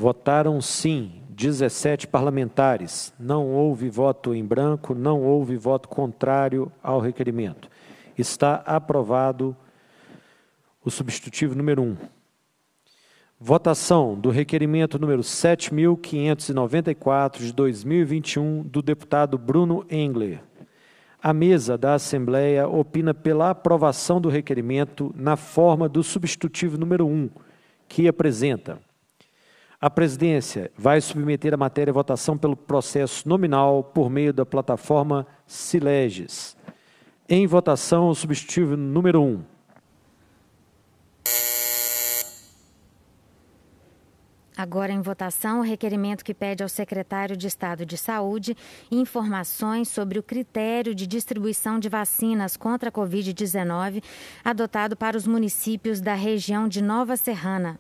Votaram sim 17 parlamentares. Não houve voto em branco, não houve voto contrário ao requerimento. Está aprovado o substitutivo número 1. Votação do requerimento número 7594 de 2021 do deputado Bruno Engler. A mesa da Assembleia opina pela aprovação do requerimento na forma do substitutivo número 1, que apresenta a presidência vai submeter a matéria à votação pelo processo nominal por meio da plataforma Sileges. Em votação, o substitutivo número 1. Um. Agora em votação o requerimento que pede ao secretário de Estado de Saúde informações sobre o critério de distribuição de vacinas contra a Covid-19 adotado para os municípios da região de Nova Serrana.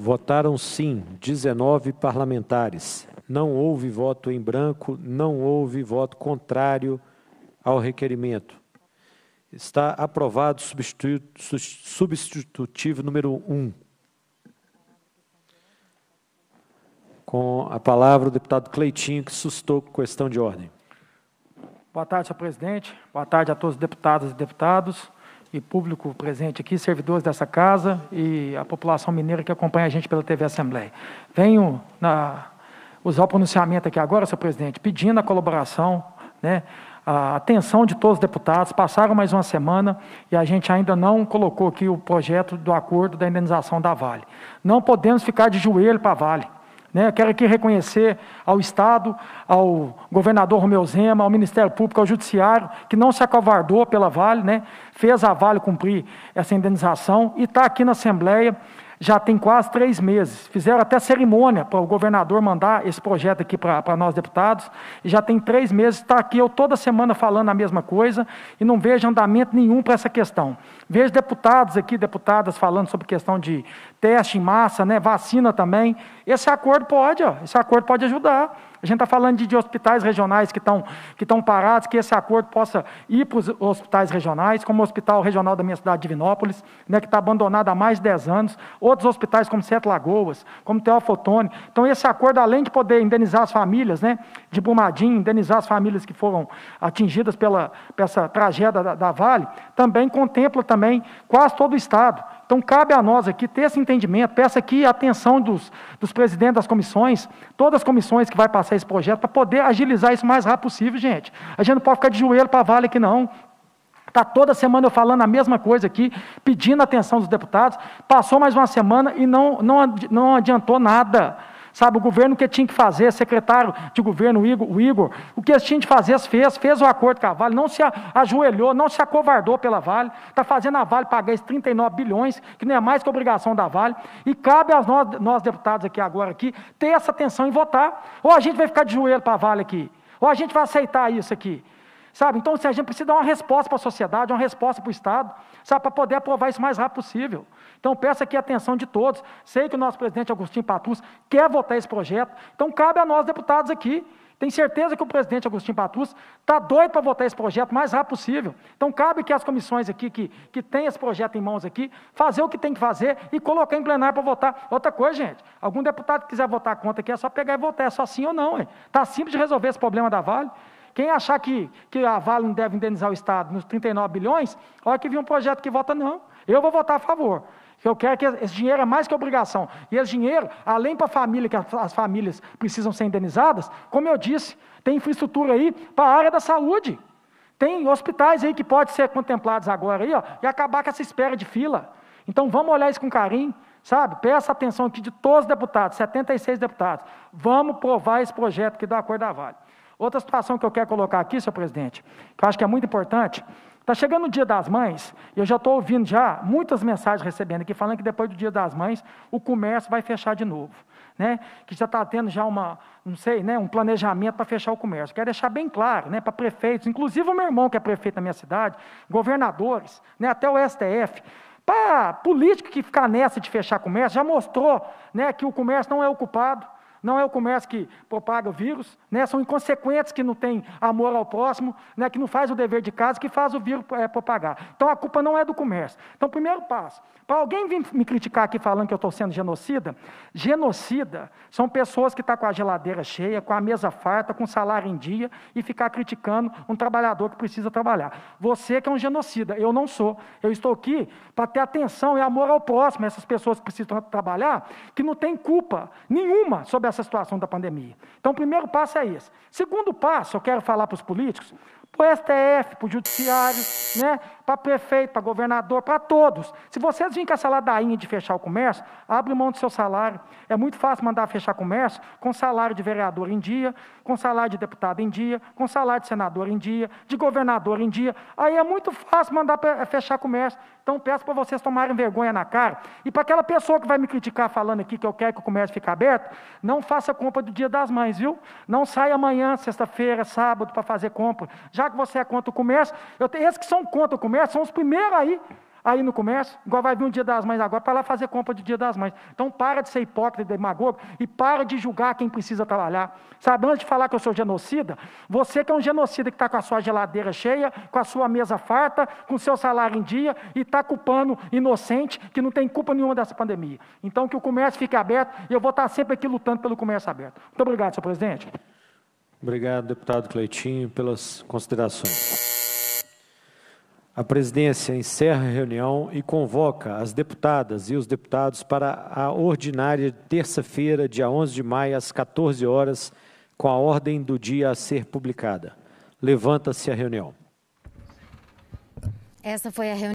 Votaram sim 19 parlamentares. Não houve voto em branco, não houve voto contrário ao requerimento. Está aprovado o substitutivo número 1. Com a palavra o deputado Cleitinho, que sustou questão de ordem. Boa tarde, senhor presidente. Boa tarde a todos os deputados e deputados e público presente aqui, servidores dessa casa e a população mineira que acompanha a gente pela TV Assembleia. Venho na, usar o pronunciamento aqui agora, senhor presidente, pedindo a colaboração, né, a atenção de todos os deputados. Passaram mais uma semana e a gente ainda não colocou aqui o projeto do acordo da indenização da Vale. Não podemos ficar de joelho para a Vale. Né? Quero aqui reconhecer ao Estado, ao governador Romeu Zema, ao Ministério Público, ao Judiciário, que não se acovardou pela Vale, né? fez a Vale cumprir essa indenização e está aqui na Assembleia já tem quase três meses. Fizeram até cerimônia para o governador mandar esse projeto aqui para nós deputados, e já tem três meses. Está aqui eu toda semana falando a mesma coisa e não vejo andamento nenhum para essa questão. Vejo deputados aqui, deputadas falando sobre questão de teste em massa, né, vacina também. Esse acordo pode, ó, esse acordo pode ajudar. A gente está falando de, de, hospitais regionais que estão que parados, que esse acordo possa ir para os hospitais regionais, como o Hospital Regional da minha cidade, Divinópolis, né, que está abandonado há mais de 10 anos, outros hospitais como Sete Lagoas, como Teofotone. Então, esse acordo, além de poder indenizar as famílias né, de Brumadinho, indenizar as famílias que foram atingidas pela, pela essa tragédia da, da Vale, também contempla também quase todo o Estado. Então, cabe a nós aqui ter esse entendimento, peço aqui a atenção dos, dos presidentes das comissões, todas as comissões que vai passar esse projeto, para poder agilizar isso o mais rápido possível, gente. A gente não pode ficar de joelho para Vale aqui, não. Está toda semana eu falando a mesma coisa aqui, pedindo a atenção dos deputados. Passou mais uma semana e não, não, não adiantou nada. Sabe, o governo que tinha que fazer, secretário de governo, o Igor, o, Igor, o que eles tinham de fazer, fez, fez o acordo com a Vale, não se ajoelhou, não se acovardou pela Vale, está fazendo a Vale pagar esses 39 bilhões, que não é mais que obrigação da Vale, e cabe a nós, nós deputados aqui agora, aqui, ter essa atenção em votar. Ou a gente vai ficar de joelho para a Vale aqui, ou a gente vai aceitar isso aqui. Sabe? Então, se a gente precisa dar uma resposta para a sociedade, uma resposta para o Estado, sabe, para poder aprovar isso o mais rápido possível. Então, peço aqui a atenção de todos. Sei que o nosso presidente Agostinho Patus quer votar esse projeto, então cabe a nós, deputados aqui. Tenho certeza que o presidente Agostinho Patus está doido para votar esse projeto o mais rápido possível. Então, cabe que as comissões aqui, que, que têm esse projeto em mãos aqui, fazer o que tem que fazer e colocar em plenário para votar. Outra coisa, gente, algum deputado que quiser votar contra aqui, é só pegar e votar, é só sim ou não. Está simples de resolver esse problema da Vale. Quem achar que, que a Vale não deve indenizar o Estado nos 39 bilhões, olha que vi um projeto que vota não. Eu vou votar a favor. Eu quero que esse dinheiro é mais que obrigação. E esse dinheiro, além para a família, que as famílias precisam ser indenizadas, como eu disse, tem infraestrutura aí para a área da saúde. Tem hospitais aí que podem ser contemplados agora aí, ó, e acabar com essa espera de fila. Então vamos olhar isso com carinho, sabe? Peça atenção aqui de todos os deputados, 76 deputados. Vamos provar esse projeto que dá a cor da Vale. Outra situação que eu quero colocar aqui, senhor presidente, que eu acho que é muito importante, está chegando o dia das mães, e eu já estou ouvindo já muitas mensagens recebendo aqui, falando que depois do dia das mães, o comércio vai fechar de novo. Né? Que já está tendo já uma, não sei, né, um planejamento para fechar o comércio. Quero deixar bem claro, né, para prefeitos, inclusive o meu irmão que é prefeito da minha cidade, governadores, né, até o STF, para político que ficar nessa de fechar comércio, já mostrou né, que o comércio não é ocupado. Não é o comércio que propaga o vírus, né? são inconsequentes que não têm amor ao próximo, né? que não faz o dever de casa, que faz o vírus é, propagar. Então a culpa não é do comércio. Então, primeiro passo, para alguém vir me criticar aqui falando que eu estou sendo genocida, genocida são pessoas que estão tá com a geladeira cheia, com a mesa farta, com salário em dia e ficar criticando um trabalhador que precisa trabalhar. Você que é um genocida, eu não sou. Eu estou aqui para ter atenção e amor ao próximo, essas pessoas que precisam trabalhar, que não têm culpa nenhuma sobre essa situação da pandemia. Então, o primeiro passo é esse. Segundo passo, eu quero falar para os políticos, para o STF, para o Judiciário, né, para prefeito, para governador, para todos. Se vocês virem com essa ladainha de fechar o comércio, abre mão do seu salário. É muito fácil mandar fechar comércio com salário de vereador em dia, com salário de deputado em dia, com salário de senador em dia, de governador em dia. Aí é muito fácil mandar fechar comércio. Então peço para vocês tomarem vergonha na cara. E para aquela pessoa que vai me criticar falando aqui que eu quero que o comércio fique aberto, não faça compra do dia das mães, viu? Não saia amanhã, sexta-feira, sábado, para fazer compra. Já que você é contra o comércio, eu tenho, esses que são contra o comércio são os primeiros aí aí no comércio, igual vai vir um dia das mães agora, para lá fazer compra de dia das mães. Então para de ser hipócrita e demagogo e para de julgar quem precisa trabalhar. Sabe, antes de falar que eu sou genocida, você que é um genocida que está com a sua geladeira cheia, com a sua mesa farta, com o seu salário em dia e está culpando inocente que não tem culpa nenhuma dessa pandemia. Então que o comércio fique aberto e eu vou estar sempre aqui lutando pelo comércio aberto. Muito obrigado, senhor presidente. Obrigado, deputado Cleitinho, pelas considerações. A presidência encerra a reunião e convoca as deputadas e os deputados para a ordinária terça-feira, dia 11 de maio, às 14 horas, com a ordem do dia a ser publicada. Levanta-se a reunião. Essa foi a reunião.